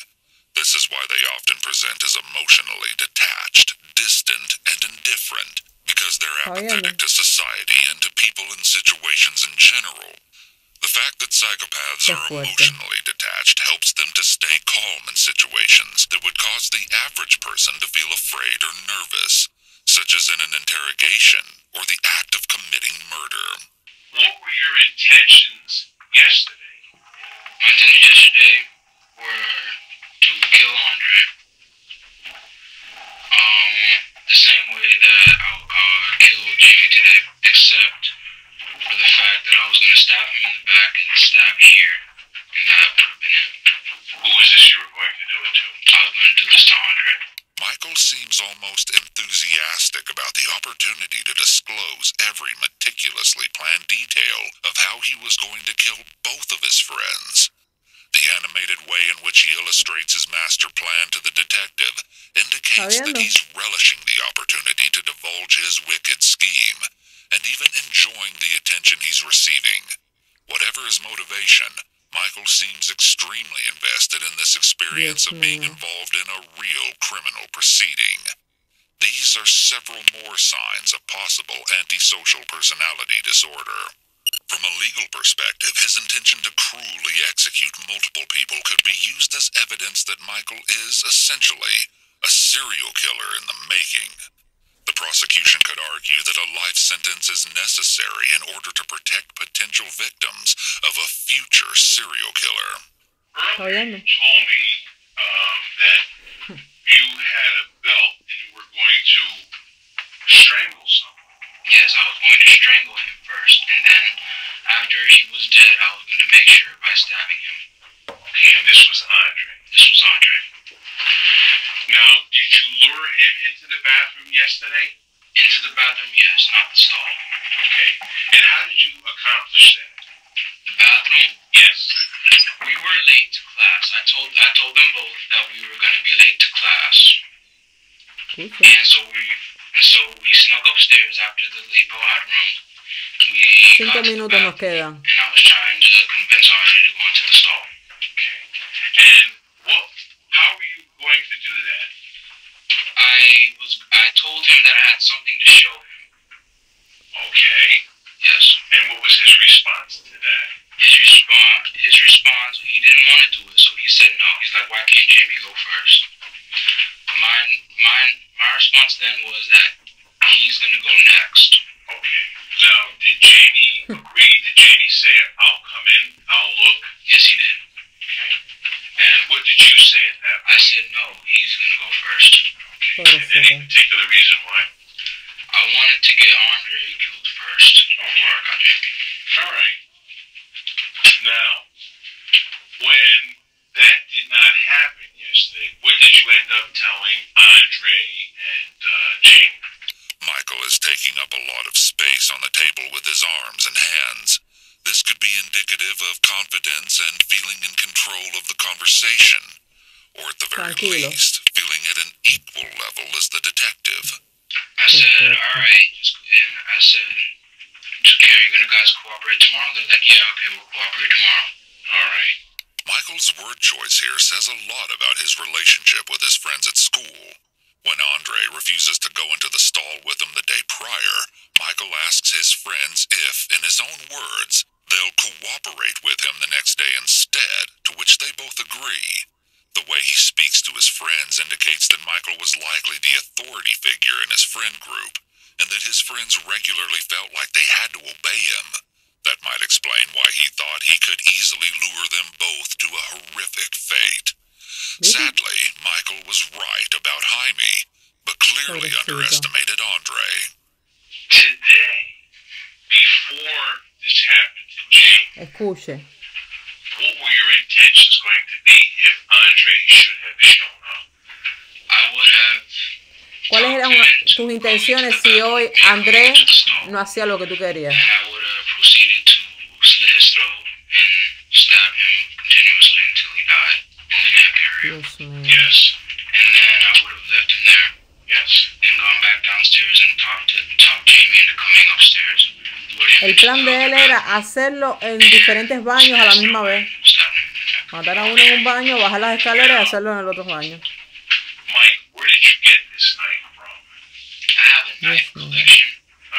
This is why they often present as emotionally detached, distant, and indifferent, because they're Oh, apathetic to society and to people and situations in general. The fact that psychopaths are emotionally detached helps them to stay calm in situations that would cause the average person to feel afraid or nervous, such as in an interrogation or the act of committing murder. What were your intentions yesterday? My intentions yesterday were to kill Andre. Um, the same way that I, I killed Jamie today, except for the fact that I was going to stab him in the back and stab here, and that would have been it. Who is this you were going to do it to? I was going to do this to Andre. Michael seems almost enthusiastic about the opportunity to disclose every meticulously planned detail of how he was going to kill both of his friends. The animated way in which he illustrates his master plan to the detective indicates that he's relishing the opportunity to divulge his wicked scheme and even enjoying the attention he's receiving. Whatever his motivation, Michael seems extremely invested in this experience Dios of being involved in a real criminal proceeding. These are several more signs of possible antisocial personality disorder. From a legal perspective, his intention to cruelly execute multiple people could be used as evidence that Michael is essentially a serial killer in the making. The prosecution could argue that a life sentence is necessary in order to protect potential victims of a future serial killer. Earlier you told me um, that you had a belt and you were going to strangle someone. Yes, I was going to strangle him first, and then after he was dead, I was going to make sure by stabbing him. Okay, and this was Andre. This was Andre. Now, did you lure him into the bathroom yesterday? Into the bathroom, yes, not the stall. Okay. And how did you accomplish that? The bathroom, Yes. we were late to class. I told I told them both that we were going to be late to class, Escucha. and so we and so we snuck upstairs after the late bow had rung. We Cinco got to the minutos nos quedan. and I was trying to convince Andre to go into the stall. And what? How were you going to do that? I was I told him that I had something to show him. Okay. Yes. And what was his response to that? His response, his response, he didn't want to do it, so he said no. He's like, why can't Jamie go first? My, my, my response then was that he's gonna go next. Okay. Now, did Jamie hmm. agree? Did Jamie say, "I'll come in, I'll look"? Yes, he did. Okay. And what did you say at that? I said no. He's gonna go first. Okay. And any Pobrecito. particular reason why? I wanted to get Andre killed first before I got Jamie. All right. Now, when that did not happen yesterday, what did you end up telling Andre and uh, Jamie? Michael is taking up a lot of space on the table with his arms and hands. This could be indicative of confidence and feeling in control of the conversation, or at the very Tranquilo. least, feeling at an equal level as the detective. I said, all right. And I said, "So, "Are you gonna guys cooperate tomorrow?" They're like, "Yeah, okay, we'll cooperate tomorrow." All right. Michael's word choice here says a lot about his relationship with his friends at school. When Andre refuses to go into the stall with him the day prior, Michael asks his friends if, in his own words, they'll cooperate with him the next day instead, to which they both agree. The way he speaks to his friends indicates that Michael was likely the authority figure in his friend group, and that his friends regularly felt like they had to obey him. That might explain why he thought he could easily lure them both to a horrific fate. Sadly, Michael was right about Jaime, but clearly Pobrecito. underestimated Andre. Today, before this happened to Jamie, Escuche. what were your intentions going to be if Andre should have shown up? I would have. ¿Cuáles eran tus intenciones si hoy Andrés no hacía lo que tú querías? Proceeded to slit his throat and stab him continuously until he died in the neck area. Yes. And then I would have left him there Yes. and gone back downstairs and talked to talked Jamie into coming upstairs. El plan de él era hacerlo en diferentes baños a la misma vez. Matar a uno en un baño, bajar las escaleras y hacerlo en el otro baño. Mike, where did you get this knife from? I have a knife collection.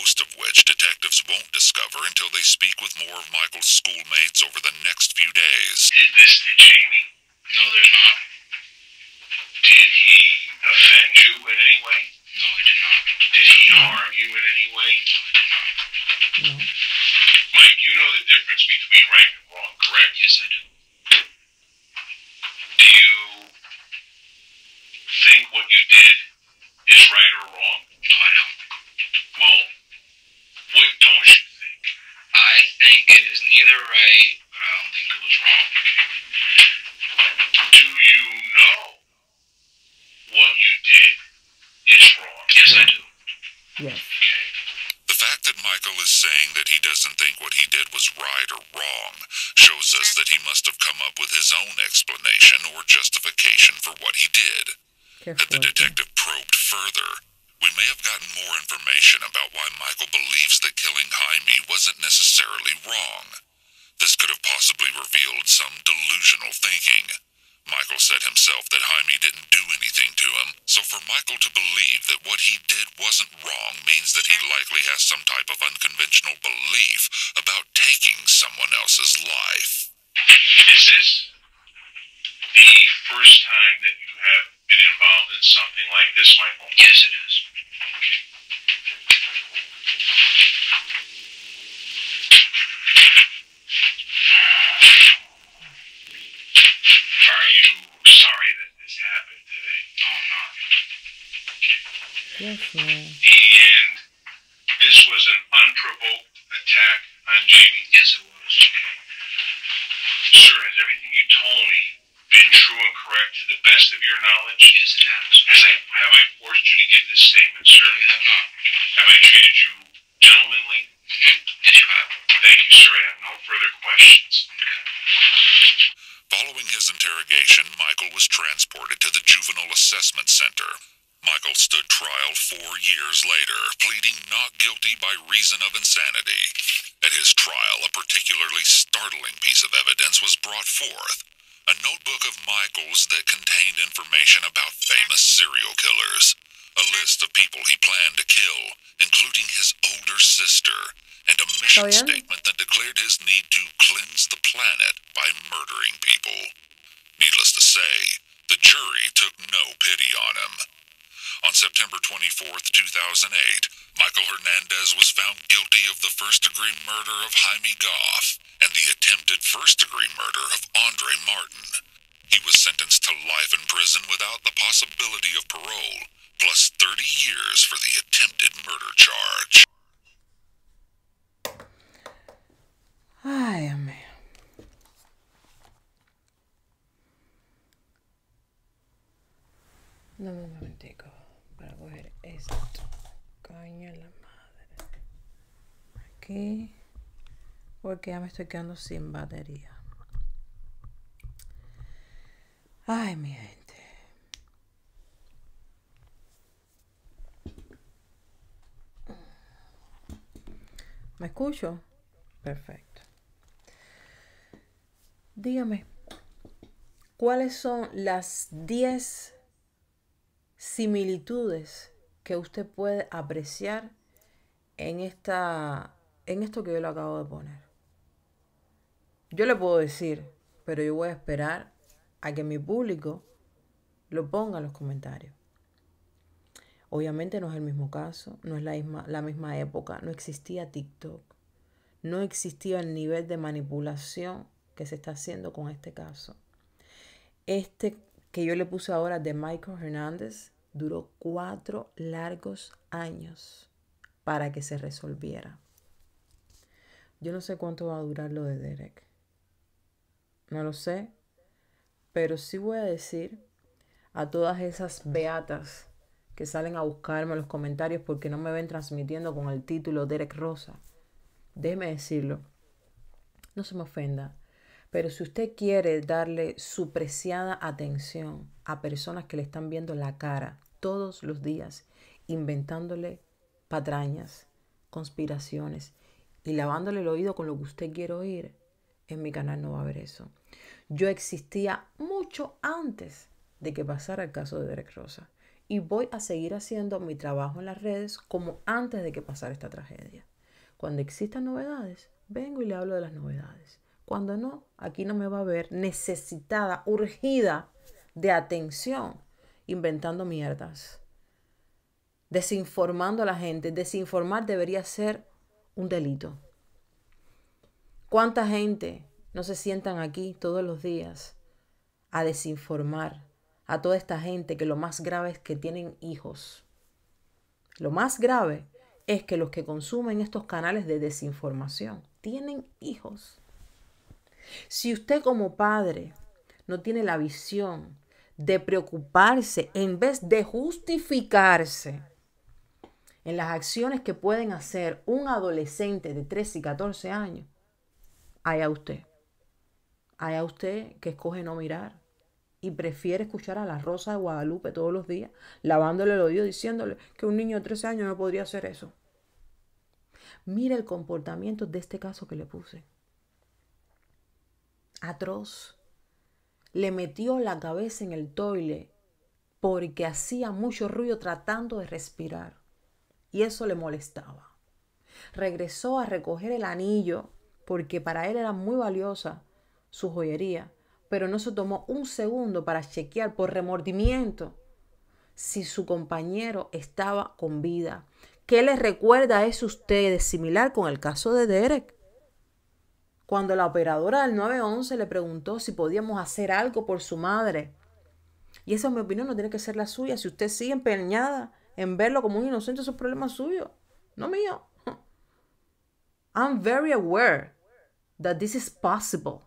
most of which detectives won't discover until they speak with more of Michael's schoolmates over the next few days. Did this to Jamie? No, there's not. Did he offend you in any way? No, he did not. Did he harm you in any way? No. Mike, you know the difference between right and wrong, correct? Yes, I do. Do you think what you did is right or wrong? No, I don't. Well, what don't you think? I think it is neither right, but I don't think it was wrong. Do you know what you did is wrong? Yes, I do. Yes. Okay. The fact that Michael is saying that he doesn't think what he did was right or wrong shows us that he must have come up with his own explanation or justification for what he did. Qué Had the detective probed further, we may have gotten more information about why Michael believes that killing Jaime wasn't necessarily wrong. This could have possibly revealed some delusional thinking. Michael said himself that Jaime didn't do anything to him, so for Michael to believe that what he did wasn't wrong means that he likely has some type of unconventional belief about taking someone else's life. Is this the first time that you have been involved in something like this, Michael? Yes, it is. Yes, ma'am. And this was an unprovoked attack on Jamie? Yes, it was. Sir, has everything you told me been true and correct to the best of your knowledge? Yes, it has. Has I, have I forced you to give this statement, sir? You have not. Have I treated you gentlemanly? Mm-hmm. Yes, you have. Thank you, sir. I have no further questions. Okay. Following his interrogation, Michael was transported to the Juvenile Assessment Center. Michael stood trial four years later, pleading not guilty by reason of insanity. At his trial, a particularly startling piece of evidence was brought forth. A notebook of Michael's that contained information about famous serial killers. A list of people he planned to kill, including his older sister, and a mission Oh, yeah? statement that declared his need to cleanse the planet by murdering people. Needless to say, the jury took no pity on him. On September 24th, 2008, Michael Hernandez was found guilty of the first degree murder of Jaime Goff and the attempted first degree murder of Andre Martin. He was sentenced to life in prison without the possibility of parole, plus 30 years for the attempted murder charge. Ay, Dios mío. Dame un Porque ya me estoy quedando sin batería. Ay, mi gente. ¿Me escucho? Perfecto. Dígame, ¿cuáles son las 10 similitudes que usted puede apreciar en esta en esto que yo le acabo de poner? Yo le puedo decir, pero yo voy a esperar a que mi público lo ponga en los comentarios. Obviamente no es el mismo caso, no es la misma, la misma época, no existía TikTok, no existía el nivel de manipulación que se está haciendo con este caso. Este que yo le puse ahora de Michael Hernández duró cuatro largos años para que se resolviera. Yo no sé cuánto va a durar lo de Derek. No lo sé. Pero sí voy a decir a todas esas beatas que salen a buscarme en los comentarios porque no me ven transmitiendo con el título Derek Rosa. Déjeme decirlo. No se me ofenda. Pero si usted quiere darle su preciada atención a personas que le están viendo la cara todos los días, inventándole patrañas, conspiraciones y lavándole el oído con lo que usted quiere oír, en mi canal no va a haber eso. Yo existía mucho antes de que pasara el caso de Derek Rosa y voy a seguir haciendo mi trabajo en las redes como antes de que pasara esta tragedia. Cuando existan novedades, vengo y le hablo de las novedades. Cuando no, aquí no me va a ver necesitada, urgida de atención, inventando mierdas, desinformando a la gente. Desinformar debería ser un delito. ¿Cuánta gente no se sientan aquí todos los días a desinformar a toda esta gente que lo más grave es que tienen hijos? Lo más grave es que los que consumen estos canales de desinformación tienen hijos. Si usted como padre no tiene la visión de preocuparse en vez de justificarse en las acciones que pueden hacer un adolescente de 13 y 14 años, allá usted. Allá usted que escoge no mirar y prefiere escuchar a la Rosa de Guadalupe todos los días, lavándole el oído, diciéndole que un niño de 13 años no podría hacer eso. Mira el comportamiento de este caso que le puse. Atroz. le metió la cabeza en el toile porque hacía mucho ruido tratando de respirar. Y eso le molestaba. Regresó a recoger el anillo porque para él era muy valiosa su joyería, pero no se tomó un segundo para chequear por remordimiento si su compañero estaba con vida. ¿Qué le recuerda a eso usted? Similar con el caso de Derek. Cuando la operadora del 911 le preguntó si podíamos hacer algo por su madre. Y esa, en mi opinión, no tiene que ser la suya. Si usted sigue empeñada en verlo como un inocente, esos problemas suyos, no mío. I'm very aware that this is possible.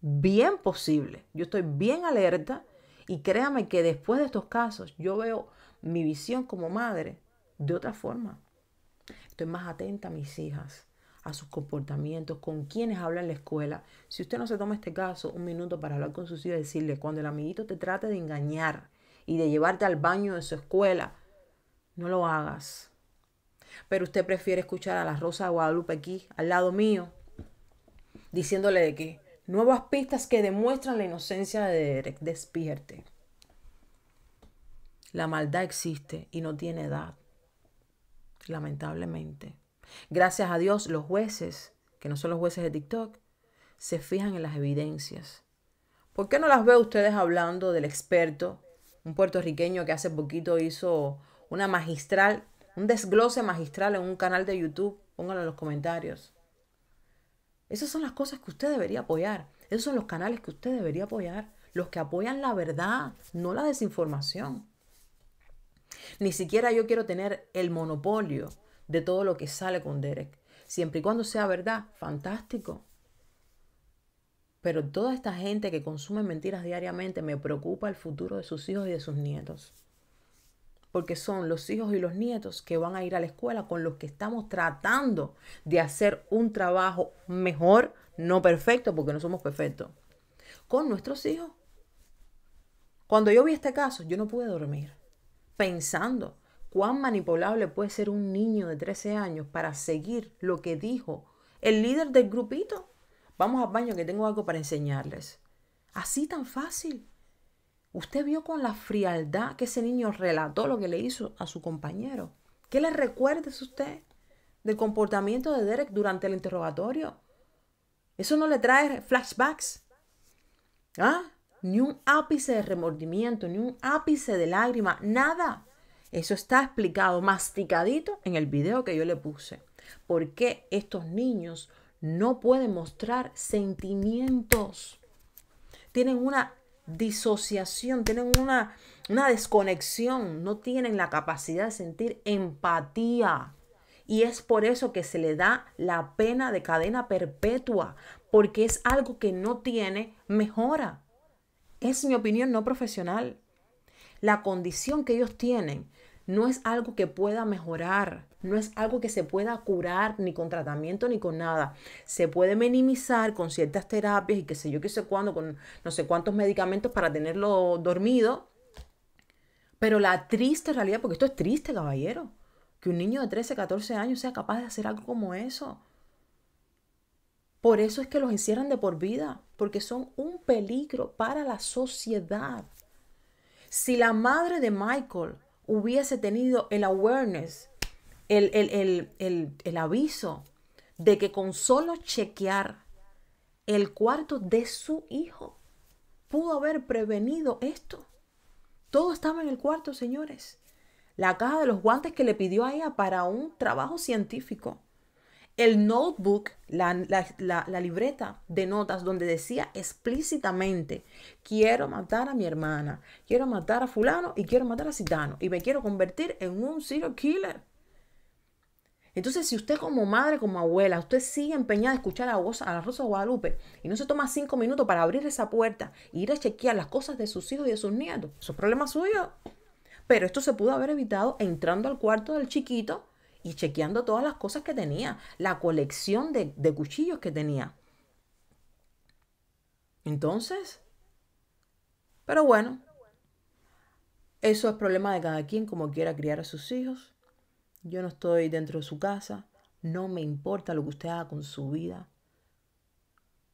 Bien posible. Yo estoy bien alerta y créame que después de estos casos yo veo mi visión como madre de otra forma. Estoy más atenta a mis hijas, a sus comportamientos, con quienes hablan en la escuela. Si usted no se toma este caso, un minuto para hablar con sus hijos y decirle, cuando el amiguito te trate de engañar y de llevarte al baño de su escuela, no lo hagas. Pero usted prefiere escuchar a la Rosa Guadalupe aquí, al lado mío, diciéndole de que nuevas pistas que demuestran la inocencia de Derek. Despierte. La maldad existe y no tiene edad lamentablemente. Gracias a Dios, los jueces, que no son los jueces de TikTok, se fijan en las evidencias. ¿Por qué no las ve ustedes hablando del experto, un puertorriqueño que hace poquito hizo una magistral, un desglose magistral en un canal de YouTube? Pónganlo en los comentarios. Esas son las cosas que usted debería apoyar. Esos son los canales que usted debería apoyar. Los que apoyan la verdad, no la desinformación. Ni siquiera yo quiero tener el monopolio de todo lo que sale con Derek. Siempre y cuando sea verdad, fantástico. Pero toda esta gente que consume mentiras diariamente me preocupa el futuro de sus hijos y de sus nietos. Porque son los hijos y los nietos que van a ir a la escuela con los que estamos tratando de hacer un trabajo mejor, no perfecto, porque no somos perfectos, con nuestros hijos. Cuando yo vi este caso, yo no pude dormir pensando cuán manipulable puede ser un niño de 13 años para seguir lo que dijo el líder del grupito. Vamos al baño que tengo algo para enseñarles. Así tan fácil. Usted vio con la frialdad que ese niño relató lo que le hizo a su compañero. ¿Qué le recuerda usted del comportamiento de Derek durante el interrogatorio? Eso no le trae flashbacks. ¿Ah? ni un ápice de remordimiento, ni un ápice de lágrima, nada. Eso está explicado, masticadito en el video que yo le puse. ¿Por qué estos niños no pueden mostrar sentimientos? Tienen una disociación, tienen una, una desconexión, no tienen la capacidad de sentir empatía. Y es por eso que se le da la pena de cadena perpetua, porque es algo que no tiene mejora. Es mi opinión no profesional. La condición que ellos tienen no es algo que pueda mejorar, no es algo que se pueda curar ni con tratamiento ni con nada. Se puede minimizar con ciertas terapias y qué sé yo, qué sé cuándo, con no sé cuántos medicamentos para tenerlo dormido. Pero la triste realidad, porque esto es triste, caballero, que un niño de 13, 14 años sea capaz de hacer algo como eso. Por eso es que los encierran de por vida, porque son un peligro para la sociedad. Si la madre de Michael hubiese tenido el awareness, el, el, aviso de que con solo chequear el cuarto de su hijo, pudo haber prevenido esto. Todo estaba en el cuarto, señores. La caja de los guantes que le pidió a ella para un trabajo científico el notebook, la, libreta de notas donde decía explícitamente, quiero matar a mi hermana, quiero matar a fulano y quiero matar a citano y me quiero convertir en un serial killer. Entonces, si usted como madre, como abuela, usted sigue empeñada a escuchar a, voz, a la Rosa Guadalupe y no se toma cinco minutos para abrir esa puerta e ir a chequear las cosas de sus hijos y de sus nietos, eso es problema suyo. Pero esto se pudo haber evitado entrando al cuarto del chiquito y chequeando todas las cosas que tenía, la colección de, de cuchillos que tenía. Entonces, pero bueno, eso es problema de cada quien como quiera criar a sus hijos. Yo no estoy dentro de su casa, no me importa lo que usted haga con su vida.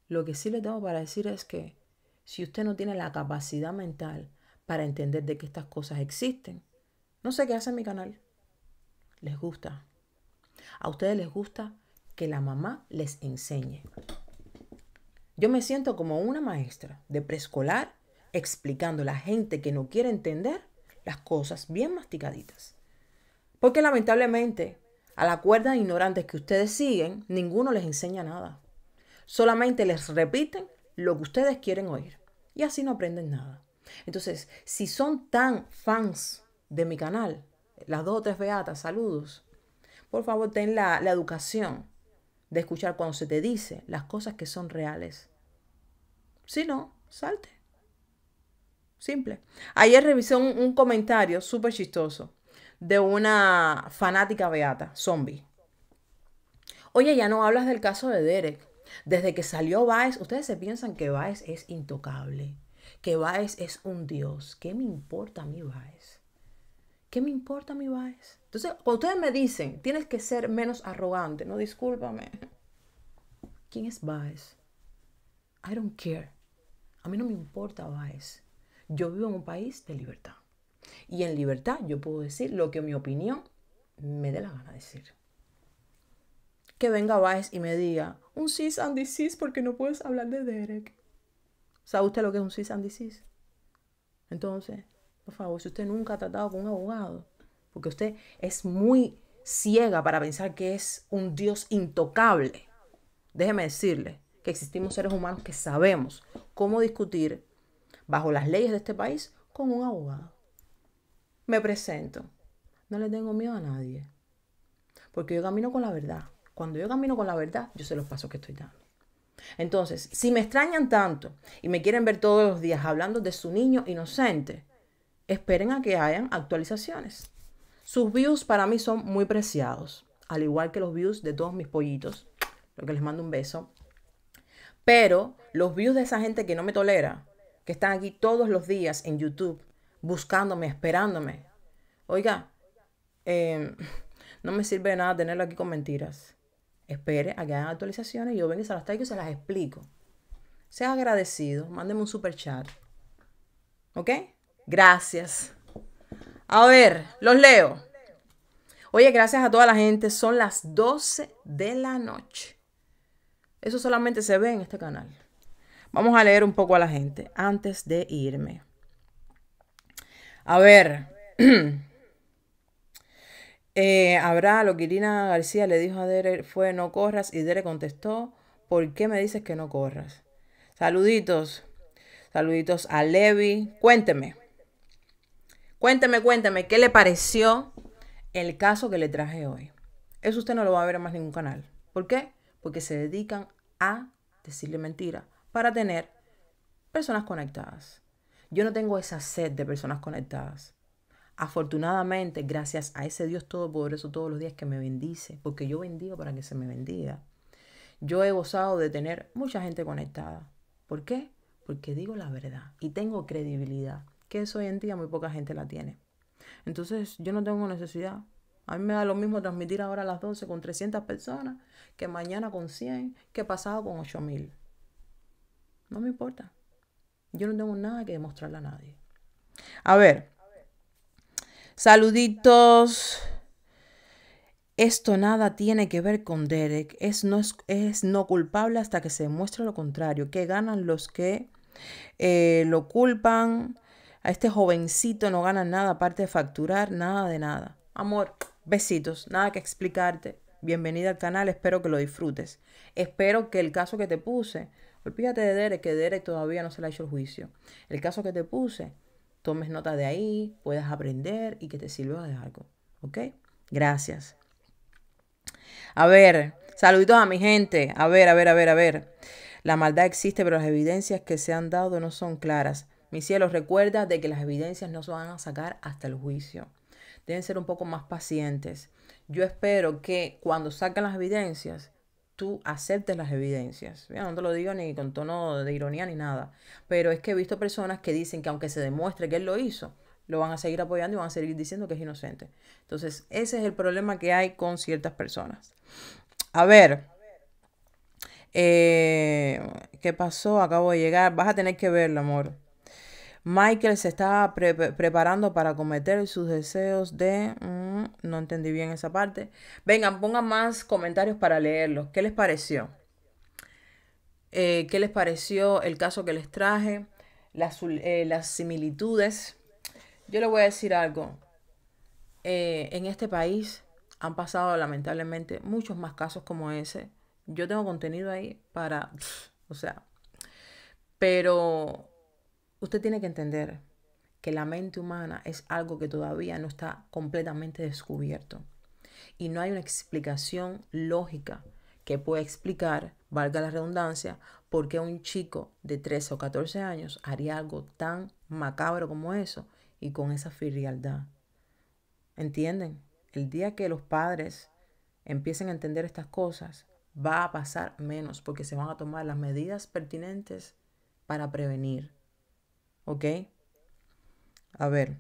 Lo que sí le tengo para decir es que si usted no tiene la capacidad mental para entender de que estas cosas existen? No sé qué hace en mi canal. Les gusta. A ustedes les gusta que la mamá les enseñe. Yo me siento como una maestra de preescolar explicando a la gente que no quiere entender las cosas bien masticaditas. Porque lamentablemente a la cuerda ignorantes que ustedes siguen, ninguno les enseña nada. Solamente les repiten lo que ustedes quieren oír. Y así no aprenden nada. Entonces, si son tan fans de mi canal, las dos o tres beatas, saludos, por favor ten la, la educación de escuchar cuando se te dice las cosas que son reales. Si no, salte. Simple. Ayer revisé un, un comentario súper chistoso de una fanática beata, zombie. Oye, ya no hablas del caso de Derek. Desde que salió Baez, ustedes se piensan que Baez es intocable, que Baez es un dios. ¿Qué me importa a mí Baez? ¿Qué me importa mí Baez? Entonces, cuando ustedes me dicen, tienes que ser menos arrogante, no, discúlpame. ¿Quién es Baez? I don't care. A mí no me importa Baez. Yo vivo en un país de libertad. Y en libertad yo puedo decir lo que mi opinión me dé la gana de decir. Que venga Baez y me diga, un cis and disease porque no puedes hablar de Derek. ¿Sabe usted lo que es un cis and disease? Entonces, por favor, si usted nunca ha tratado con un abogado, porque usted es muy ciega para pensar que es un Dios intocable, déjeme decirle que existimos seres humanos que sabemos cómo discutir bajo las leyes de este país con un abogado. Me presento. No le tengo miedo a nadie. Porque yo camino con la verdad. Cuando yo camino con la verdad, yo sé los pasos que estoy dando. Entonces, si me extrañan tanto y me quieren ver todos los días hablando de su niño inocente, esperen a que hayan actualizaciones. Sus views para mí son muy preciados, al igual que los views de todos mis pollitos, lo que les mando un beso. Pero los views de esa gente que no me tolera, que están aquí todos los días en YouTube, buscándome, esperándome. Oiga, em, no me sirve de nada tenerlo aquí con mentiras. Espere a que hagan actualizaciones y yo vengo y se las traigo y se las explico. Sea agradecido, mándeme un super chat. ¿Ok? Gracias. A ver, los leo. Oye, gracias a toda la gente. Son las 12 de la noche. Eso solamente se ve en este canal. Vamos a leer un poco a la gente antes de irme. A ver. eh, habrá lo que Irina García le dijo a Dere fue no corras y Dere contestó, ¿por qué me dices que no corras? Saluditos. Saluditos a Levi. Cuénteme. Cuénteme, cuénteme, ¿qué le pareció el caso que le traje hoy? Eso usted no lo va a ver en más ningún canal. ¿Por qué? Porque se dedican a decirle mentira para tener personas conectadas. Yo no tengo esa sed de personas conectadas. Afortunadamente, gracias a ese Dios Todopoderoso todos los días que me bendice, porque yo bendigo para que se me bendiga, yo he gozado de tener mucha gente conectada. ¿Por qué? Porque digo la verdad y tengo credibilidad, que eso hoy en día muy poca gente la tiene. Entonces, yo no tengo necesidad. A mí me da lo mismo transmitir ahora a las 12 con 300 personas que mañana con 100, que pasado con 8000. No me importa. Yo no tengo nada que demostrarle a nadie. A ver. Saluditos. Esto nada tiene que ver con Derek. Es no, es, no culpable hasta que se demuestre lo contrario. Que ganan los que eh, lo culpan. A este jovencito no ganan nada aparte de facturar, nada de nada. Amor, besitos, nada que explicarte. Bienvenida al canal, espero que lo disfrutes. Espero que el caso que te puse Olvídate de Derek, que Derek todavía no se le ha hecho el juicio. El caso que te puse, tomes nota de ahí, puedas aprender y que te sirva de algo. ¿Ok? Gracias. A ver, saluditos a mi gente. A ver, a ver, a ver, a ver. La maldad existe, pero las evidencias que se han dado no son claras. Mi cielo, recuerda de que las evidencias no se van a sacar hasta el juicio. Deben ser un poco más pacientes. Yo espero que cuando saquen las evidencias, tú aceptes las evidencias. No te lo digo ni con tono de ironía ni nada. Pero es que he visto personas que dicen que aunque se demuestre que él lo hizo, lo van a seguir apoyando y van a seguir diciendo que es inocente. Entonces, ese es el problema que hay con ciertas personas. A ver, eh, ¿Qué pasó? Acabo de llegar. Vas a tener que verlo, amor. Michael se estaba pre- preparando para cometer sus deseos de... mm, no entendí bien esa parte. Vengan, pongan más comentarios para leerlos. ¿Qué les pareció? Eh, ¿Qué les pareció el caso que les traje? Las, eh, las similitudes. Yo les voy a decir algo. Eh, en este país han pasado lamentablemente muchos más casos como ese. Yo tengo contenido ahí para... O sea, pero usted tiene que entender que la mente humana es algo que todavía no está completamente descubierto. Y no hay una explicación lógica que pueda explicar, valga la redundancia, por qué un chico de 13 o 14 años haría algo tan macabro como eso y con esa frialdad. ¿Entienden? El día que los padres empiecen a entender estas cosas, va a pasar menos porque se van a tomar las medidas pertinentes para prevenir. ¿Ok? A ver.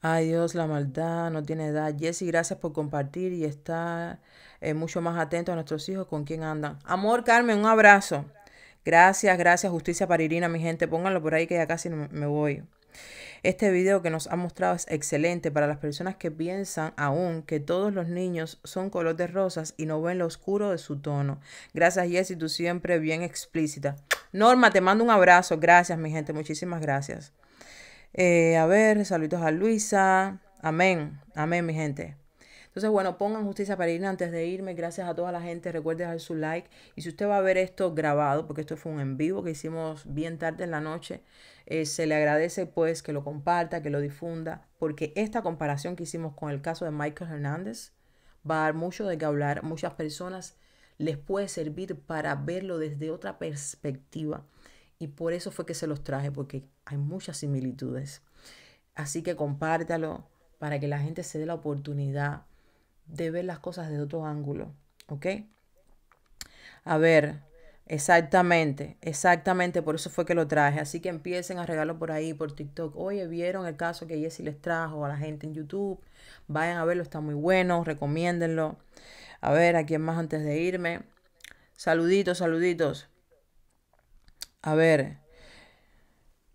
Ay Dios, la maldad no tiene edad. Jessy, gracias por compartir y estar eh, mucho más atento a nuestros hijos con quién andan. Amor, Carmen, un abrazo. Gracias, gracias, justicia para Irina, mi gente. Pónganlo por ahí que ya casi me voy. Este video que nos ha mostrado es excelente para las personas que piensan aún que todos los niños son color de rosas y no ven lo oscuro de su tono. Gracias, Jessy, tú siempre bien explícita. Norma, te mando un abrazo. Gracias, mi gente. Muchísimas gracias. Eh, a ver, saludos a Luisa. Amén. Amén, mi gente. Entonces, bueno, pongan justicia para irme antes de irme. Gracias a toda la gente. Recuerde dejar su like. Y si usted va a ver esto grabado, porque esto fue un en vivo que hicimos bien tarde en la noche, eh, se le agradece pues que lo comparta, que lo difunda, porque esta comparación que hicimos con el caso de Michael Hernández va a dar mucho de qué hablar. Muchas personas les puede servir para verlo desde otra perspectiva. Y por eso fue que se los traje, porque hay muchas similitudes. Así que compártalo para que la gente se dé la oportunidad de ver las cosas de otro ángulo. ¿Ok? A ver, exactamente, exactamente, por eso fue que lo traje. Así que empiecen a regalarlo por ahí, por TikTok. Oye, ¿vieron el caso que Jessy les trajo a la gente en YouTube? Vayan a verlo, está muy bueno, recomiéndenlo. A ver, ¿a quién más antes de irme? Saluditos, saluditos. A ver.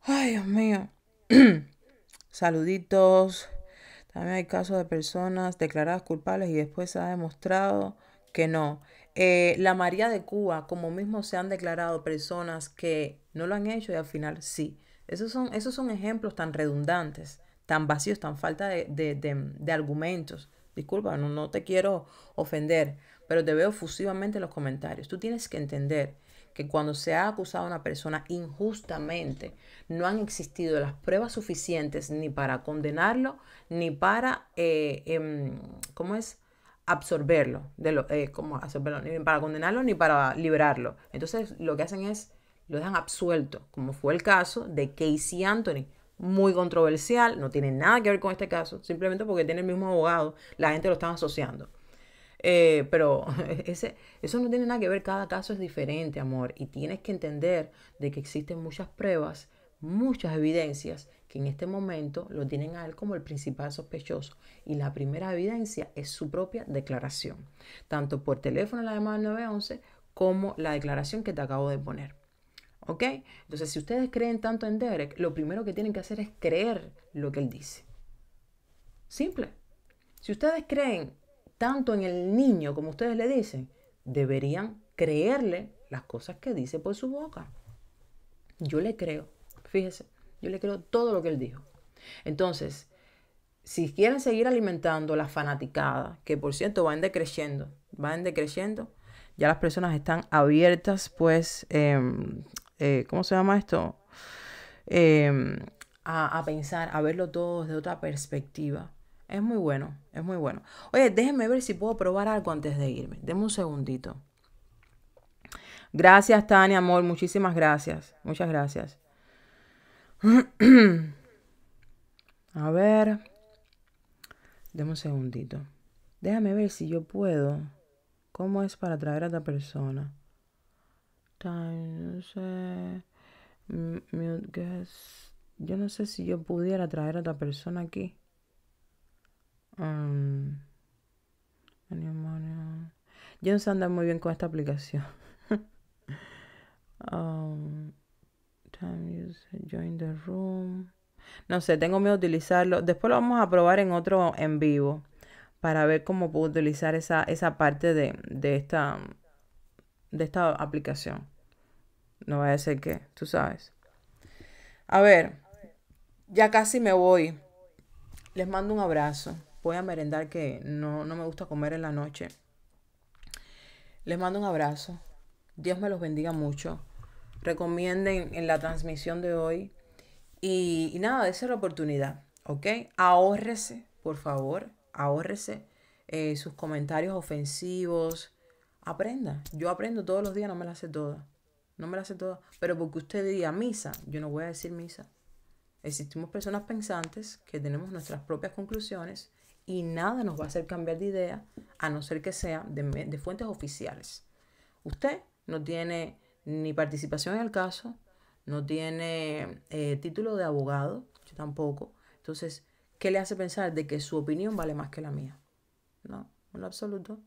Ay, Dios mío. Saluditos. También hay casos de personas declaradas culpables y después se ha demostrado que no. Eh, la María de Cuba, como mismo se han declarado personas que no lo han hecho y al final sí. Esos son, esos son ejemplos tan redundantes, tan vacíos, tan falta de, de, de, de argumentos. Disculpa, no, te quiero ofender, pero te veo fusivamente en los comentarios. Tú tienes que entender que cuando se ha acusado a una persona injustamente, no han existido las pruebas suficientes ni para condenarlo, ni para, eh, eh, ¿cómo es? Absorberlo, de lo, eh, ¿cómo absorberlo? Ni para condenarlo ni para liberarlo. Entonces lo que hacen es, lo dejan absuelto, como fue el caso de Casey Anthony. Muy controversial, no tiene nada que ver con este caso, simplemente porque tiene el mismo abogado, la gente lo está asociando. Eh, pero ese, eso no tiene nada que ver, cada caso es diferente, amor, y tienes que entender de que existen muchas pruebas, muchas evidencias que en este momento lo tienen a él como el principal sospechoso. Y la primera evidencia es su propia declaración, tanto por teléfono la llamada 911 como la declaración que te acabo de poner. ¿Ok? Entonces, si ustedes creen tanto en Derek, lo primero que tienen que hacer es creer lo que él dice. Simple. Si ustedes creen tanto en el niño como ustedes le dicen, deberían creerle las cosas que dice por su boca. Yo le creo, fíjese, yo le creo todo lo que él dijo. Entonces, si quieren seguir alimentando la fanaticada, que por cierto van decreciendo, van decreciendo, ya las personas están abiertas, pues, eh, eh, ¿cómo se llama esto? Eh, a, pensar, a verlo todo desde otra perspectiva. Es muy bueno, es muy bueno. Oye, déjenme ver si puedo probar algo antes de irme. Deme un segundito. Gracias, Tania, amor. Muchísimas gracias. Muchas gracias. A ver. Deme un segundito. Déjame ver si yo puedo. ¿Cómo es para traer a otra persona? No sé. Mute guest. Yo no sé si yo pudiera traer a otra persona aquí. Um, yo no sé andar muy bien con esta aplicación. Um, time join the room. No sé, tengo miedo de utilizarlo. Después lo vamos a probar en otro en vivo para ver cómo puedo utilizar esa, esa parte de, de esta de esta aplicación. No vaya a ser que, tú sabes. A ver, ya casi me voy. Les mando un abrazo. Voy a merendar que no, no me gusta comer en la noche. Les mando un abrazo. Dios me los bendiga mucho. Recomienden en la transmisión de hoy. Y, y nada, esa es la oportunidad. ¿Ok? Ahórrese, por favor. Ahórrese eh, sus comentarios ofensivos. Aprenda. Yo aprendo todos los días, no me la sé toda. No me la sé toda. Pero porque usted diga misa, yo no voy a decir misa. Existimos personas pensantes que tenemos nuestras propias conclusiones y nada nos va a hacer cambiar de idea a no ser que sea de, de fuentes oficiales. Usted no tiene ni participación en el caso, no tiene eh, título de abogado, yo tampoco. Entonces, ¿qué le hace pensar de que su opinión vale más que la mía? No, en lo absoluto.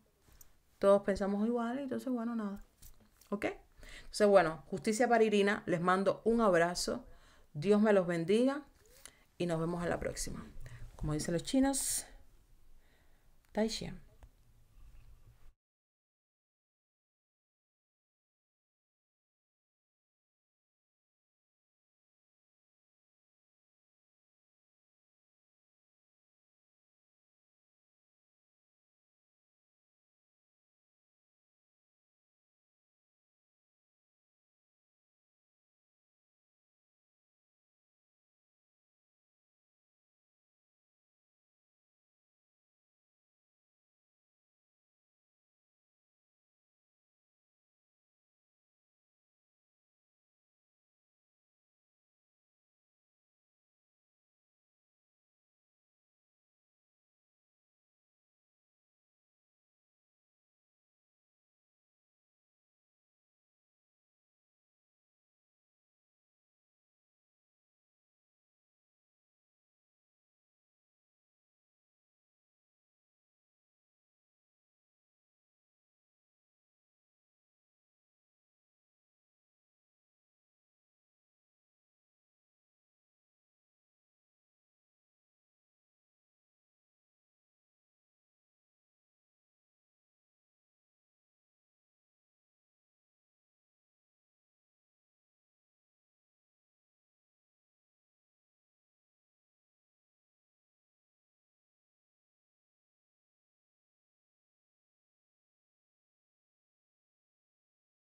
Todos pensamos igual, entonces, bueno, nada. ¿Ok? Entonces, bueno, justicia para Irina, les mando un abrazo, Dios me los bendiga y nos vemos en la próxima. Como dicen los chinos, Tai.